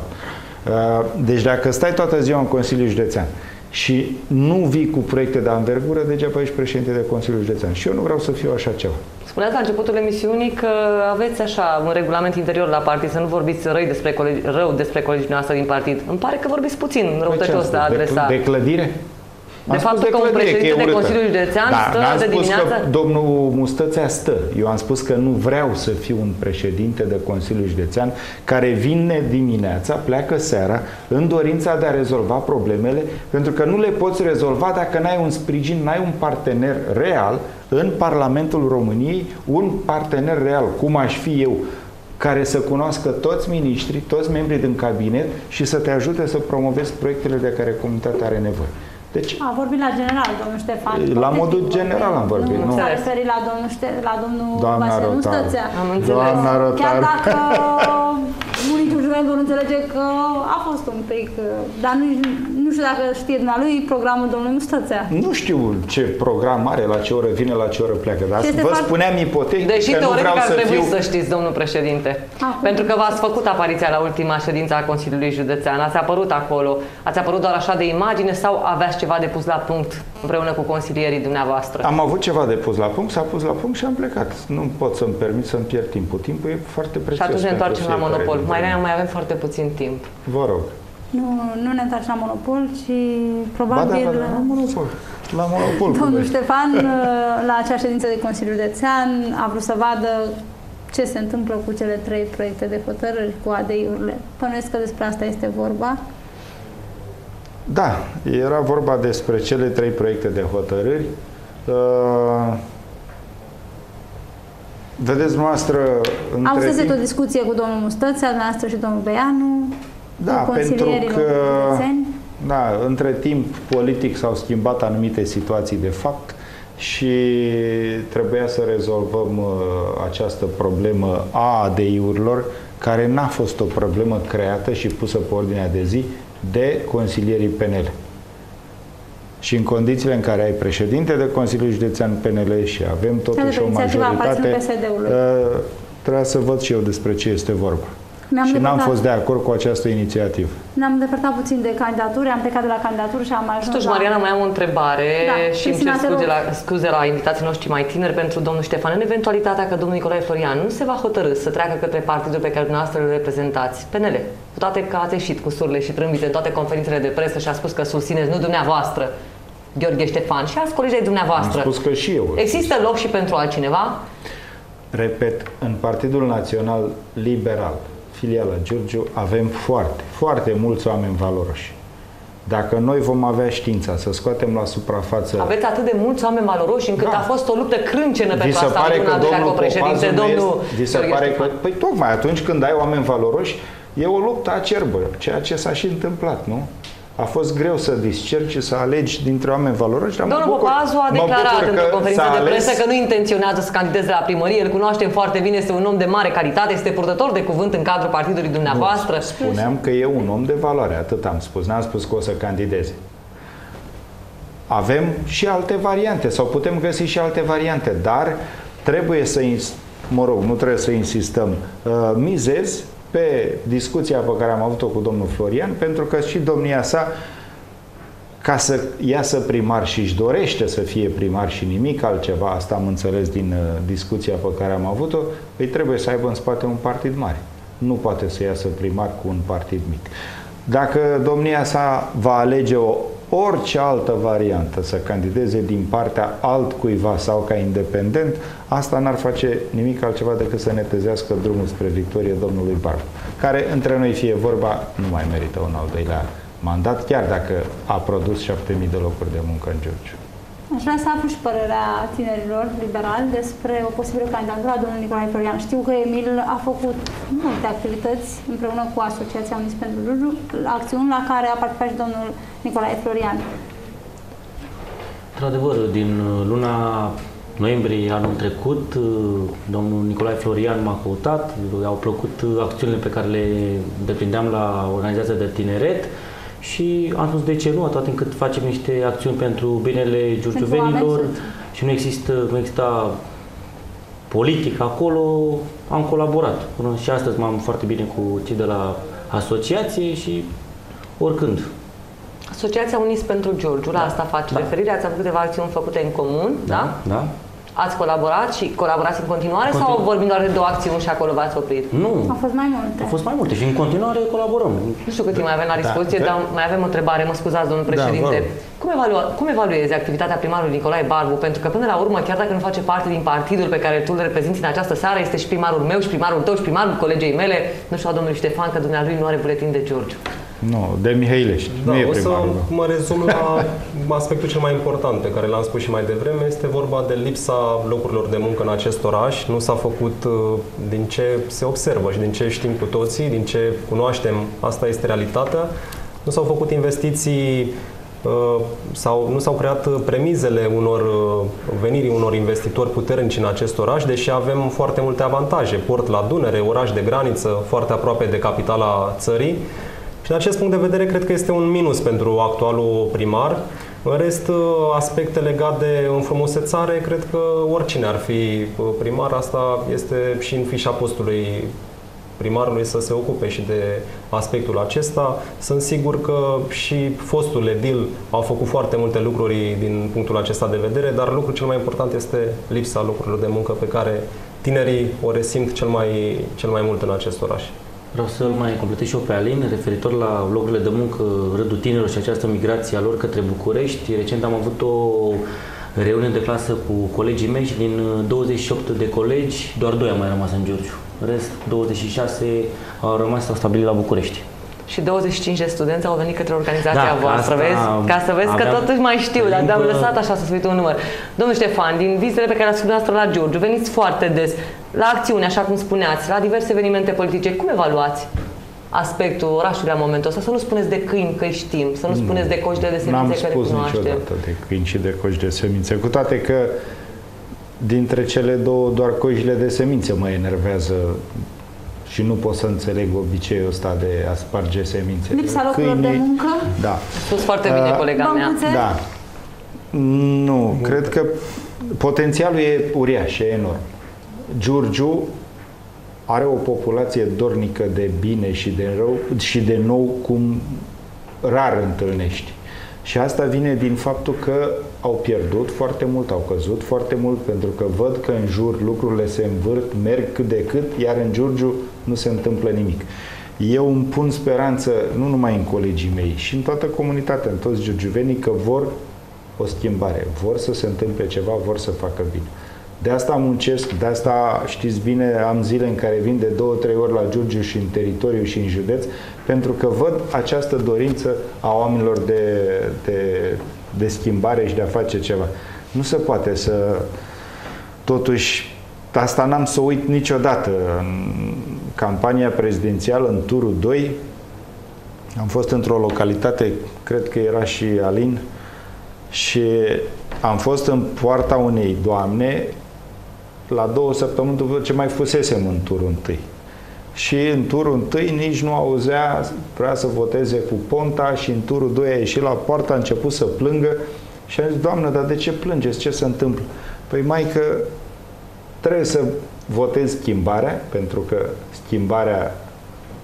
S2: Uh, deci dacă stai toată ziua în Consiliul Județean și nu vii cu proiecte de anvergură, degeaba ești președinte de Consiliul Județean. Și eu nu vreau să fiu așa ceva.
S5: Spuneați la începutul emisiunii că aveți așa un regulament interior la partid, să nu vorbiți rău despre colegi, rău despre colegii noastre din partid. Îmi pare că vorbiți puțin răutăcios de adresa.
S2: De, de clădire?
S5: De fapt că un președinte de Consiliul Județean da, stă de dimineață... Că
S2: domnul Mustățea stă. Eu am spus că nu vreau să fiu un președinte de Consiliul Județean care vine dimineața, pleacă seara, în dorința de a rezolva problemele, pentru că nu le poți rezolva dacă n-ai un sprijin, n-ai un partener real în Parlamentul României, un partener real, cum aș fi eu, care să cunoască toți miniștrii, toți membrii din cabinet și să te ajute să promovezi proiectele de care comunitatea are nevoie.
S1: Deci, a vorbit la general, domnul Ștefan.
S2: La modul general am vorbit.
S1: Nu, nu. s-a referit la domnul, Ște- la domnul
S2: Doamna
S1: Vasile
S2: Rotaru.
S5: Am înțeles.
S2: Doamna Rotaru.
S1: Chiar dacă bunicul juventul înțelege că a fost un pic, dar nu, nu știu dacă știe lui programul domnului Mustățea.
S2: Nu știu ce program are, la ce oră vine, la ce oră pleacă, dar vă foarte... spuneam ipotetic
S5: Deși
S2: că nu vreau
S5: ar
S2: să
S5: trebui
S2: fiu...
S5: să știți, domnul președinte. Acum. Pentru că v-ați făcut apariția la ultima ședință a Consiliului Județean, ați apărut acolo, ați apărut doar așa de imagine sau aveați ceva de pus la punct împreună cu consilierii dumneavoastră?
S2: Am avut ceva de pus la punct, s-a pus la punct și am plecat. Nu pot să-mi permit să-mi pierd timpul. Timpul e foarte prețios.
S5: Și atunci ne întoarcem la monopol. Mai, mai avem foarte puțin timp.
S2: Vă rog.
S1: Nu, nu ne întoarcem la monopol, ci probabil...
S2: Ba, da, da, la monopol. La monopol.
S1: Domnul Ștefan, la acea ședință de Consiliul Județean, a vrut să vadă ce se întâmplă cu cele trei proiecte de hotărâri cu ADI-urile. Pănuiesc că despre asta este vorba.
S2: Da, era vorba despre cele trei proiecte de hotărâri. Uh, vedeți, noastră...
S1: Am să timp... o discuție cu domnul Mustățea, noastră și domnul Beanu,
S2: da, cu pentru că, da, între timp politic s-au schimbat anumite situații de fapt și trebuia să rezolvăm uh, această problemă a ADI-urilor, care n-a fost o problemă creată și pusă pe ordinea de zi de consilierii PNL. Și în condițiile în care ai președinte de Consiliul Județean PNL și avem totuși o majoritate, uh, trebuie să văd și eu despre ce este vorba. Și n-am fost de acord cu această inițiativă.
S1: Ne-am depărtat puțin de candidaturi, am plecat de la candidaturi și am ajuns
S5: Totuși,
S1: la...
S5: Mariana, mai am o întrebare da, și îmi cer scuze la, scuze la invitații noștri mai tineri pentru domnul Ștefan. În eventualitatea că domnul Nicolae Florian nu se va hotărâ să treacă către partidul pe care dumneavoastră îl reprezentați, PNL, cu toate că ați ieșit cu surle și trâmbite în toate conferințele de presă și a spus că susțineți nu dumneavoastră, Gheorghe Ștefan și alți colegi ai dumneavoastră.
S2: Am spus că și eu.
S5: Există loc și pentru altcineva?
S2: Repet, în Partidul Național Liberal, filiala Giurgiu, avem foarte, foarte mulți oameni valoroși. Dacă noi vom avea știința să scoatem la suprafață...
S5: Aveți atât de mulți oameni valoroși încât
S2: Da.
S5: a fost o luptă crâncenă
S2: Vi
S5: pentru
S2: se
S5: asta.
S2: pare
S5: în
S2: că
S5: al doilea
S2: domnul
S5: copreședinte,
S2: Popazul nu
S5: domnul
S2: este, vi se
S5: Gheorghe
S2: pare că,
S5: Ștefan.
S2: păi tocmai atunci când ai oameni valoroși, e o luptă acerbă, ceea ce s-a și întâmplat, nu? A fost greu să discerci și să alegi dintre oameni valoroși, dar mă
S5: Domnul
S2: bucur-
S5: Popazu a
S2: mă
S5: declarat
S2: bucur
S5: într-o
S2: că
S5: conferință
S2: s-a
S5: de
S2: ales-
S5: presă că nu intenționează să candideze la primărie. Îl cunoaștem foarte bine, este un om de mare calitate, este purtător de cuvânt în cadrul partidului dumneavoastră.
S2: Nu, spuneam că e un om de valoare, atât am spus. N-am spus că o să candideze. Avem și alte variante sau putem găsi și alte variante, dar trebuie să, ins- mă rog, nu trebuie să insistăm. Uh, Mizez pe discuția pe care am avut-o cu domnul Florian, pentru că și domnia sa ca să iasă primar și își dorește să fie primar și nimic altceva, asta am înțeles din uh, discuția pe care am avut-o, îi trebuie să aibă în spate un partid mare. Nu poate să iasă primar cu un partid mic. Dacă domnia sa va alege o orice altă variantă să candideze din partea altcuiva sau ca independent, asta n-ar face nimic altceva decât să netezească drumul spre victorie domnului Barbu, care între noi fie vorba nu mai merită un al doilea mandat, chiar dacă a produs 7000 de locuri de muncă în Giurgiu.
S1: Aș vrea să aflu și părerea tinerilor liberali despre o posibilă candidatură a domnului Nicolae Florian. Știu că Emil a făcut multe activități împreună cu Asociația Unis pentru Giurgiu, acțiuni la care a participat și domnul Nicolae Florian.
S4: Într-adevăr, din uh, luna noiembrie anul trecut, uh, domnul Nicolae Florian m-a căutat, i-au plăcut uh, acțiunile pe care le deprindeam la organizația de tineret și am spus de ce nu, atât încât facem niște acțiuni pentru binele giurgiuvenilor
S1: oameni,
S4: și nu există, nu exista politic acolo, am colaborat. Până și astăzi m-am foarte bine cu cei de la asociație și oricând.
S5: Asociația Unis pentru Giurgiu, la asta face
S4: Da.
S5: referire, ați avut câteva acțiuni făcute în comun, da?
S4: Da?
S5: Ați colaborat și colaborați în continuare
S4: Continu-
S5: sau vorbim doar de două acțiuni și acolo v-ați oprit?
S4: Nu,
S1: Au fost mai multe.
S4: au fost mai multe și în continuare colaborăm.
S5: Nu știu cât timp mai avem la
S2: Da.
S5: dispoziție, dar mai avem o întrebare, mă scuzați, domnul
S2: Da,
S5: președinte.
S2: vă rog.
S5: cum, evalua, cum evaluezi activitatea primarului Nicolae Barbu? Pentru că până la urmă, chiar dacă nu face parte din partidul pe care tu îl reprezinți în această seară, este și primarul meu, și primarul tău, și primarul colegei mele, nu știu, a domnului Ștefan, că dumnealui nu are buletin de Giurgiu.
S2: Nu, de Mihailești,
S3: Da,
S2: nu e
S3: o să
S2: primarul. meu.
S3: mă rezum la aspectul cel mai important pe care l-am spus și mai devreme. Este vorba de lipsa locurilor de muncă în acest oraș. Nu s-a făcut uh, din ce se observă și din ce știm cu toții, din ce cunoaștem, asta este realitatea. Nu s-au făcut investiții uh, sau nu s-au creat premizele unor uh, venirii unor investitori puternici în acest oraș, deși avem foarte multe avantaje. Port la Dunăre, oraș de graniță, foarte aproape de capitala țării. Și din acest punct de vedere, cred că este un minus pentru actualul primar. În rest, aspecte legate de înfrumusețare, cred că oricine ar fi uh, primar, asta este și în fișa postului primarului să se ocupe și de aspectul acesta. Sunt sigur că și fostul edil au făcut foarte multe lucruri din punctul acesta de vedere, dar lucrul cel mai important este lipsa locurilor de muncă pe care tinerii o resimt cel mai, cel mai mult în acest oraș.
S4: Vreau să mai completez și eu pe Alin, referitor la locurile de muncă, rândul tinerilor și această migrație a lor către București. Recent am avut o reuniune de clasă cu colegii mei și din 28 de colegi, doar doi au mai rămas în Giurgiu. În rest, 26 au rămas, s-au stabilit la București.
S5: Și 25 de studenți au venit către organizația
S4: Da,
S5: voastră,
S4: asta
S5: vezi? Ca să vezi că
S4: aveam
S5: totuși mai știu, dar
S4: încă-
S5: am lăsat așa să se uită un număr. Domnul Ștefan, din vizitele pe care le-ați făcut noastră la Giurgiu, veniți foarte des la acțiuni, așa cum spuneați, la diverse evenimente politice. Cum evaluați aspectul orașului la momentul ăsta? Să nu spuneți de câini că îi știm, să nu spuneți de coși de
S2: N-am
S5: semințe care
S2: spus
S5: cunoaștem.
S2: niciodată de câini și de coși de semințe, cu toate că dintre cele două doar coșile de semințe mă enervează și nu pot să înțeleg obiceiul ăsta de a sparge semințe.
S1: Lipsa locurilor de
S2: Câinii-
S1: muncă,
S2: Da.
S5: Spus foarte bine,
S2: Uh,
S5: colega mea.
S1: băncuțe,
S2: Da. Nu, cred că potențialul e uriaș, e enorm. Giurgiu are o populație dornică de bine și de rău și de nou cum rar întâlnești. Și asta vine din faptul că au pierdut foarte mult, au căzut foarte mult, pentru că văd că în jur lucrurile se învârt, merg cât de cât, iar în Giurgiu nu se întâmplă nimic. Eu îmi pun speranță, nu numai în colegii mei, și în toată comunitatea, în toți giurgiuvenii, că vor o schimbare, vor să se întâmple ceva, vor să facă bine. De asta muncesc, de asta știți bine, am zile în care vin de două, trei ori la Giurgiu și în teritoriu și în județ, pentru că văd această dorință a oamenilor de, de, de schimbare și de a face ceva. Nu se poate să, totuși, asta n-am să uit niciodată. În campania prezidențială, în turul 2, am fost într-o localitate, cred că era și Alin, și am fost în poarta unei doamne la două săptămâni după ce mai fusesem în turul întâi. Și în turul întâi nici nu auzea, vrea să voteze cu Ponta și în turul 2 a ieșit la poartă, a început să plângă și a zis, Doamnă, dar de ce plângeți? Ce se întâmplă? Păi mai că trebuie să votez schimbarea, pentru că schimbarea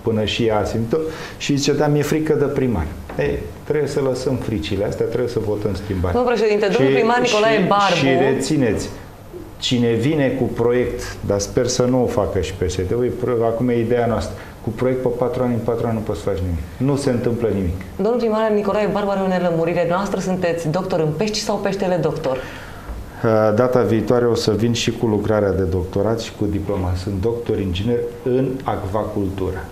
S2: până și ea a simțit și zice, da, mi-e frică de primar. Ei, trebuie să lăsăm fricile astea, trebuie să votăm schimbarea.
S5: Domnul președinte, domnul primar Nicolae
S2: și,
S5: Barbu...
S2: Și rețineți, cine vine cu proiect, dar sper să nu o facă și PSD, uite, acum e ideea noastră, cu proiect pe patru ani, în patru ani nu poți să faci nimic. Nu se întâmplă nimic.
S5: Domnul primar Nicolae Barbu are o nelămurire. Noastră sunteți doctor în pești sau peștele doctor?
S2: Uh, data viitoare o să vin și cu lucrarea de doctorat și cu diploma. Sunt doctor inginer în acvacultură.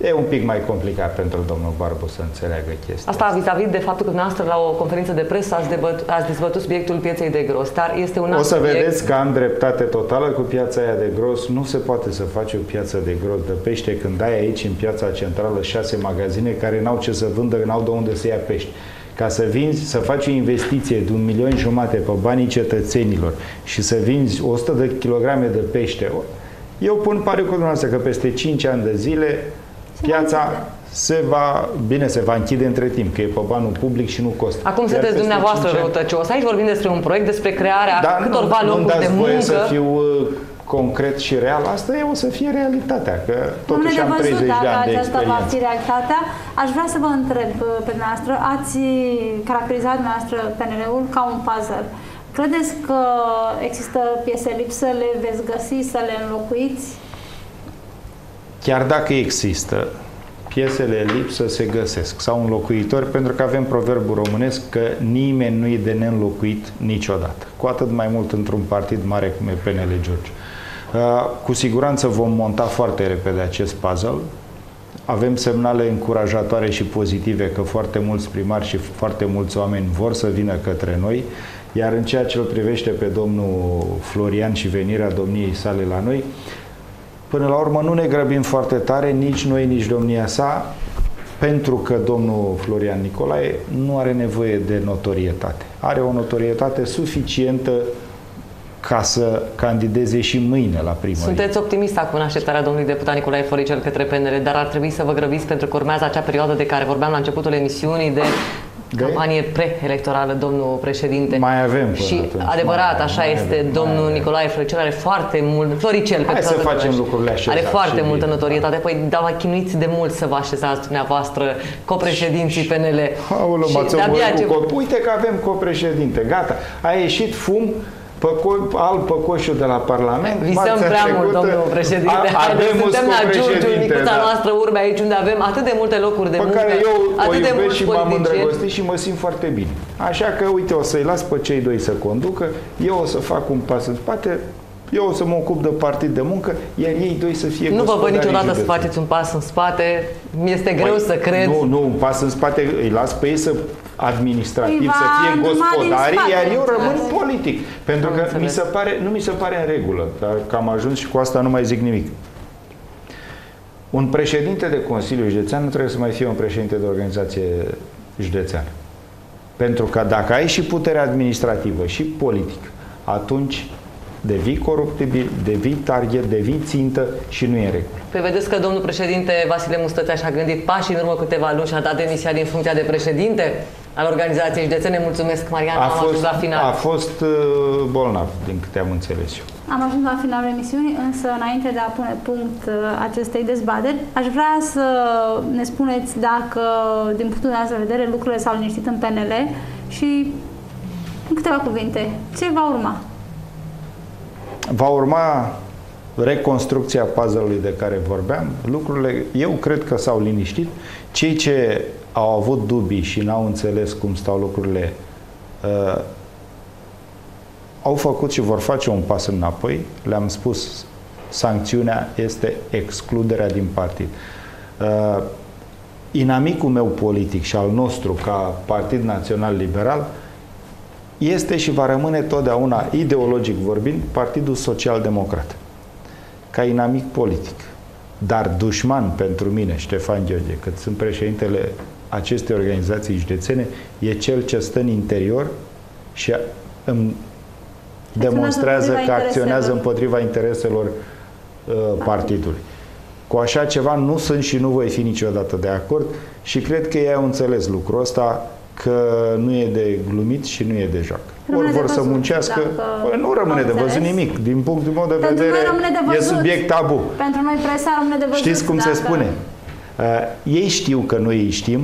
S2: E un pic mai complicat pentru domnul Barbu să înțeleagă chestia
S5: Asta vis-a-vis de faptul că dumneavoastră la o conferință de presă ați, debăt, ați dezbătut subiectul pieței de gros, dar este un
S2: O să
S5: subiect...
S2: vedeți că am dreptate totală cu piața aia de gros. Nu se poate să faci o piață de gros de pește când ai aici în piața centrală șase magazine care n-au ce să vândă, n-au de unde să ia pești. Ca să vinzi, să faci o investiție de un milion jumate pe banii cetățenilor și să vinzi 100 de kilograme de pește, eu pun pariu cu dumneavoastră că peste 5 ani de zile piața se va, bine, se va închide între timp, că e pe banul public și nu costă.
S5: Acum sunteți dumneavoastră răutăcios. Aici vorbim despre un proiect, despre crearea
S2: da,
S5: câtorva
S2: nu,
S5: locuri de muncă.
S2: să fiu uh, concret și real, asta e o să fie realitatea, că totuși am 30 de ani de
S1: aceasta va fi
S2: experiență.
S1: realitatea. Aș vrea să vă întreb uh, pe noastră, ați caracterizat noastră PNL-ul ca un puzzle. Credeți că există piese lipsă, le veți găsi, să le înlocuiți?
S2: Chiar dacă există, piesele lipsă se găsesc sau înlocuitori, pentru că avem proverbul românesc că nimeni nu e de neînlocuit niciodată. Cu atât mai mult într-un partid mare cum e PNL George. Uh, cu siguranță vom monta foarte repede acest puzzle. Avem semnale încurajatoare și pozitive că foarte mulți primari și foarte mulți oameni vor să vină către noi, iar în ceea ce îl privește pe domnul Florian și venirea domniei sale la noi, Până la urmă nu ne grăbim foarte tare, nici noi, nici domnia sa, pentru că domnul Florian Nicolae nu are nevoie de notorietate. Are o notorietate suficientă ca să candideze și mâine la primărie.
S5: Sunteți optimist acum în așteptarea domnului deputat Nicolae Floricel către PNL, dar ar trebui să vă grăbiți pentru că urmează acea perioadă de care vorbeam la începutul emisiunii de de? campanie preelectorală, domnul președinte.
S2: Mai avem până
S5: Și
S2: atunci,
S5: adevărat,
S2: mai
S5: așa
S2: avem,
S5: este,
S2: mai
S5: domnul
S2: avem.
S5: Nicolae Floricel are foarte mult, Floricel,
S2: Hai
S5: pentru
S2: să
S5: toată
S2: facem
S5: lumea.
S2: lucrurile așezate
S5: Are foarte
S2: și
S5: multă
S2: bine.
S5: notorietate. Păi, dar vă chinuiți de mult să vă așezați dumneavoastră copreședinții PNL.
S2: Aoleu,
S5: Și
S2: m-ați
S5: de-abia
S2: omorât
S5: ce-
S2: cu cop- Uite că avem copreședinte, gata. A ieșit fum păcoș- al păcoșul de la Parlament.
S5: Visăm
S2: marțea
S5: prea mult,
S2: trecută,
S5: domnul președinte.
S2: a-
S5: Haideți,
S2: avem un
S5: suntem la Giurgiu,
S2: copreședinte,
S5: micuța
S2: da.
S5: noastră urme aici unde avem atât de multe locuri de
S2: pe
S5: muncă,
S2: care eu o
S5: atât de
S2: iubesc
S5: mulți
S2: și m-am
S5: politicieni.
S2: îndrăgostit și mă simt foarte bine. Așa că, uite, o să-i las pe cei doi să conducă, eu o să fac un pas în spate, eu o să mă ocup de partid de muncă, iar ei doi să fie
S5: Nu vă văd
S2: gospodarii
S5: niciodată să
S2: județului.
S5: faceți un pas în spate. Mi-este greu
S2: Păi,
S5: să cred.
S2: Nu, nu, un pas în spate, îi las pe ei să administrativ,
S1: Îi va
S2: să fie
S1: îndruma din
S2: gospodarii,
S1: spate,
S2: iar eu
S1: înțeles.
S2: rămân politic. Pentru
S5: Am
S2: că mi
S5: înțeles.
S2: se pare, nu mi se pare în regulă, dar că am ajuns și cu asta nu mai zic nimic. Un președinte de Consiliu Județean nu trebuie să mai fie un președinte de organizație județeană. Pentru că dacă ai și putere administrativă și politică, atunci devii coruptibil, devii target, devii țintă și nu e în regulă.
S5: Păi vedeți că domnul președinte Vasile Mustățea și-a gândit pașii în urmă câteva luni și a dat demisia din funcția de președinte al organizației județene. Mulțumesc, Marian,
S2: A
S5: am ajuns
S2: fost,
S5: la final.
S2: a fost uh, bolnav, din câte am înțeles eu.
S1: Am ajuns la finalul emisiunii, însă înainte de a pune punct uh, acestei dezbateri, aș vrea să ne spuneți dacă, din punctul dumneavoastră de vedere, lucrurile s-au liniștit în PNL și, în câteva cuvinte, ce va urma?
S2: Va urma reconstrucția puzzle-ului de care vorbeam. Lucrurile, eu cred că s-au liniștit. Cei ce au avut dubii și n-au înțeles cum stau lucrurile, uh, au făcut și vor face un pas înapoi. Le-am spus, sancțiunea este excluderea din partid. Uh, inamicul meu politic și al nostru ca Partid Național Liberal este și va rămâne totdeauna, ideologic vorbind, Partidul Social Democrat. Ca inamic politic. Dar dușman pentru mine, Ștefan Gheorghe, cât sunt președintele acestei organizații județene, e cel ce stă în interior și îmi demonstrează că acționează împotriva intereselor uh, partidului. Cu așa ceva nu sunt și nu voi fi niciodată de acord și cred că ei au înțeles lucrul ăsta că nu e de glumit și nu e de joc. Ori vor să muncească, păi nu rămâne de văzut nimic. Din punctul meu de
S1: Pentru
S2: vedere,
S1: de
S2: e subiect tabu.
S1: Pentru noi presa rămâne de văzut.
S2: Știți cum
S1: dacă...
S2: se spune? Uh, ei știu că noi îi știm,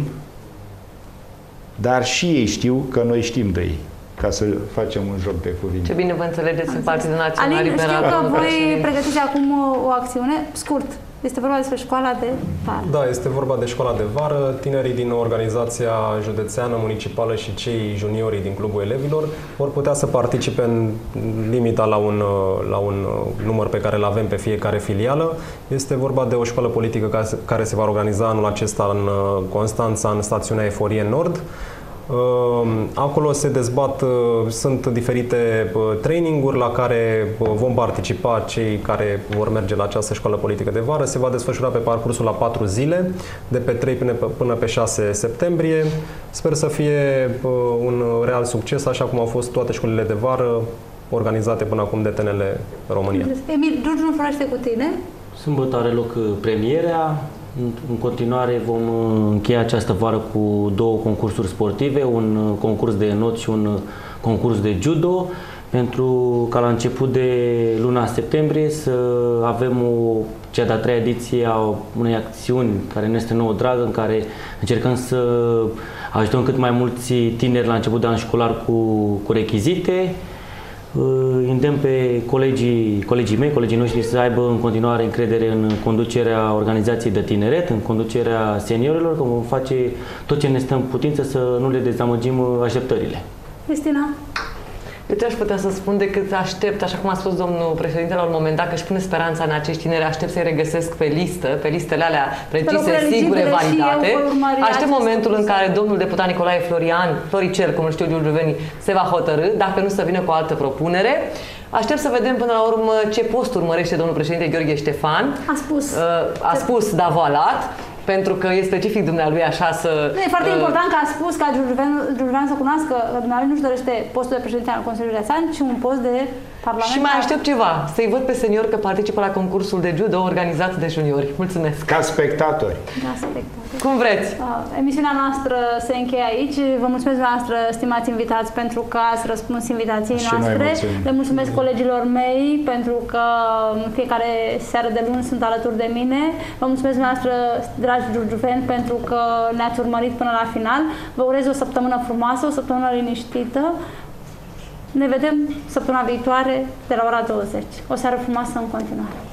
S2: dar și ei știu că noi știm de ei ca să facem un joc de cuvinte.
S5: Ce bine vă înțelegeți în Partidul Național
S1: Alin,
S5: Liberal.
S1: știu că voi pregătiți acum o acțiune, scurt, este vorba despre școala de vară.
S3: Da, este vorba de școala de vară. Tinerii din organizația județeană, municipală și cei juniorii din clubul elevilor vor putea să participe în limita la un, la un număr pe care îl avem pe fiecare filială. Este vorba de o școală politică care se va organiza anul acesta în Constanța, în stațiunea Eforie Nord. Ehm, acolo se dezbat, uh, sunt diferite uh, traininguri la care uh, vom participa cei care vor merge la această școală politică de vară. Se va desfășura pe parcursul la 4 zile, de pe 3 până pe, până pe 6 septembrie. Sper să fie un real succes, așa cum au fost toate școlile de vară organizate până acum de TNL România.
S1: Emil, Giurgiu nu florește cu tine?
S4: Sâmbătă are loc premierea, în continuare vom uh, încheia această vară cu două concursuri sportive, un uh, concurs de not și un uh, concurs de judo, pentru ca la început de luna septembrie să avem o, cea de-a treia ediție a unei acțiuni care ne este nouă dragă, în care încercăm să ajutăm cât mai mulți tineri la început de an școlar cu, cu rechizite, îndemn pe colegii, colegii mei, colegii noștri să aibă în continuare încredere în conducerea organizației de tineret, în conducerea seniorilor, că vom face tot ce ne stă în putință să nu le dezamăgim așteptările.
S1: Cristina?
S5: Eu ce aș putea să spun decât aștept, așa cum a spus domnul președinte la un moment dat, că își pune speranța în acești tineri, aștept să-i regăsesc pe listă, pe listele alea precise, sigure, validate. Aștept momentul în care domnul deputat Nicolae Florian, Floricel, cum îl știu Giulgiu Veni, se va hotărâ, dacă nu să vină cu o altă propunere. Aștept să vedem până la urmă ce post urmărește domnul președinte Gheorghe Ștefan.
S1: A spus. Uh,
S5: a spus, da, voalat pentru că e specific dumnealui așa să...
S1: Nu, e foarte uh, important că a spus ca Giurgiuvean să cunoască că dumnealui nu-și dorește postul de președinte al Consiliului Județean, ci un post de parlament.
S5: Și mai aștept ceva, să-i văd pe senior că participă la concursul de judo organizat de juniori. Mulțumesc!
S2: Ca spectatori!
S1: Ca spectatori.
S5: Cum vreți!
S1: Uh, emisiunea noastră se încheie aici. Vă mulțumesc noastră, stimați invitați, pentru că ați răspuns invitației
S2: și
S1: noastre. Le mulțumesc colegilor mei pentru că fiecare seară de luni sunt alături de mine. Vă mulțumesc noastră, dragi giurgiuveni, pentru că ne-ați urmărit până la final. Vă urez o săptămână frumoasă, o săptămână liniștită. Ne vedem săptămâna viitoare de la ora 20. O seară frumoasă în continuare.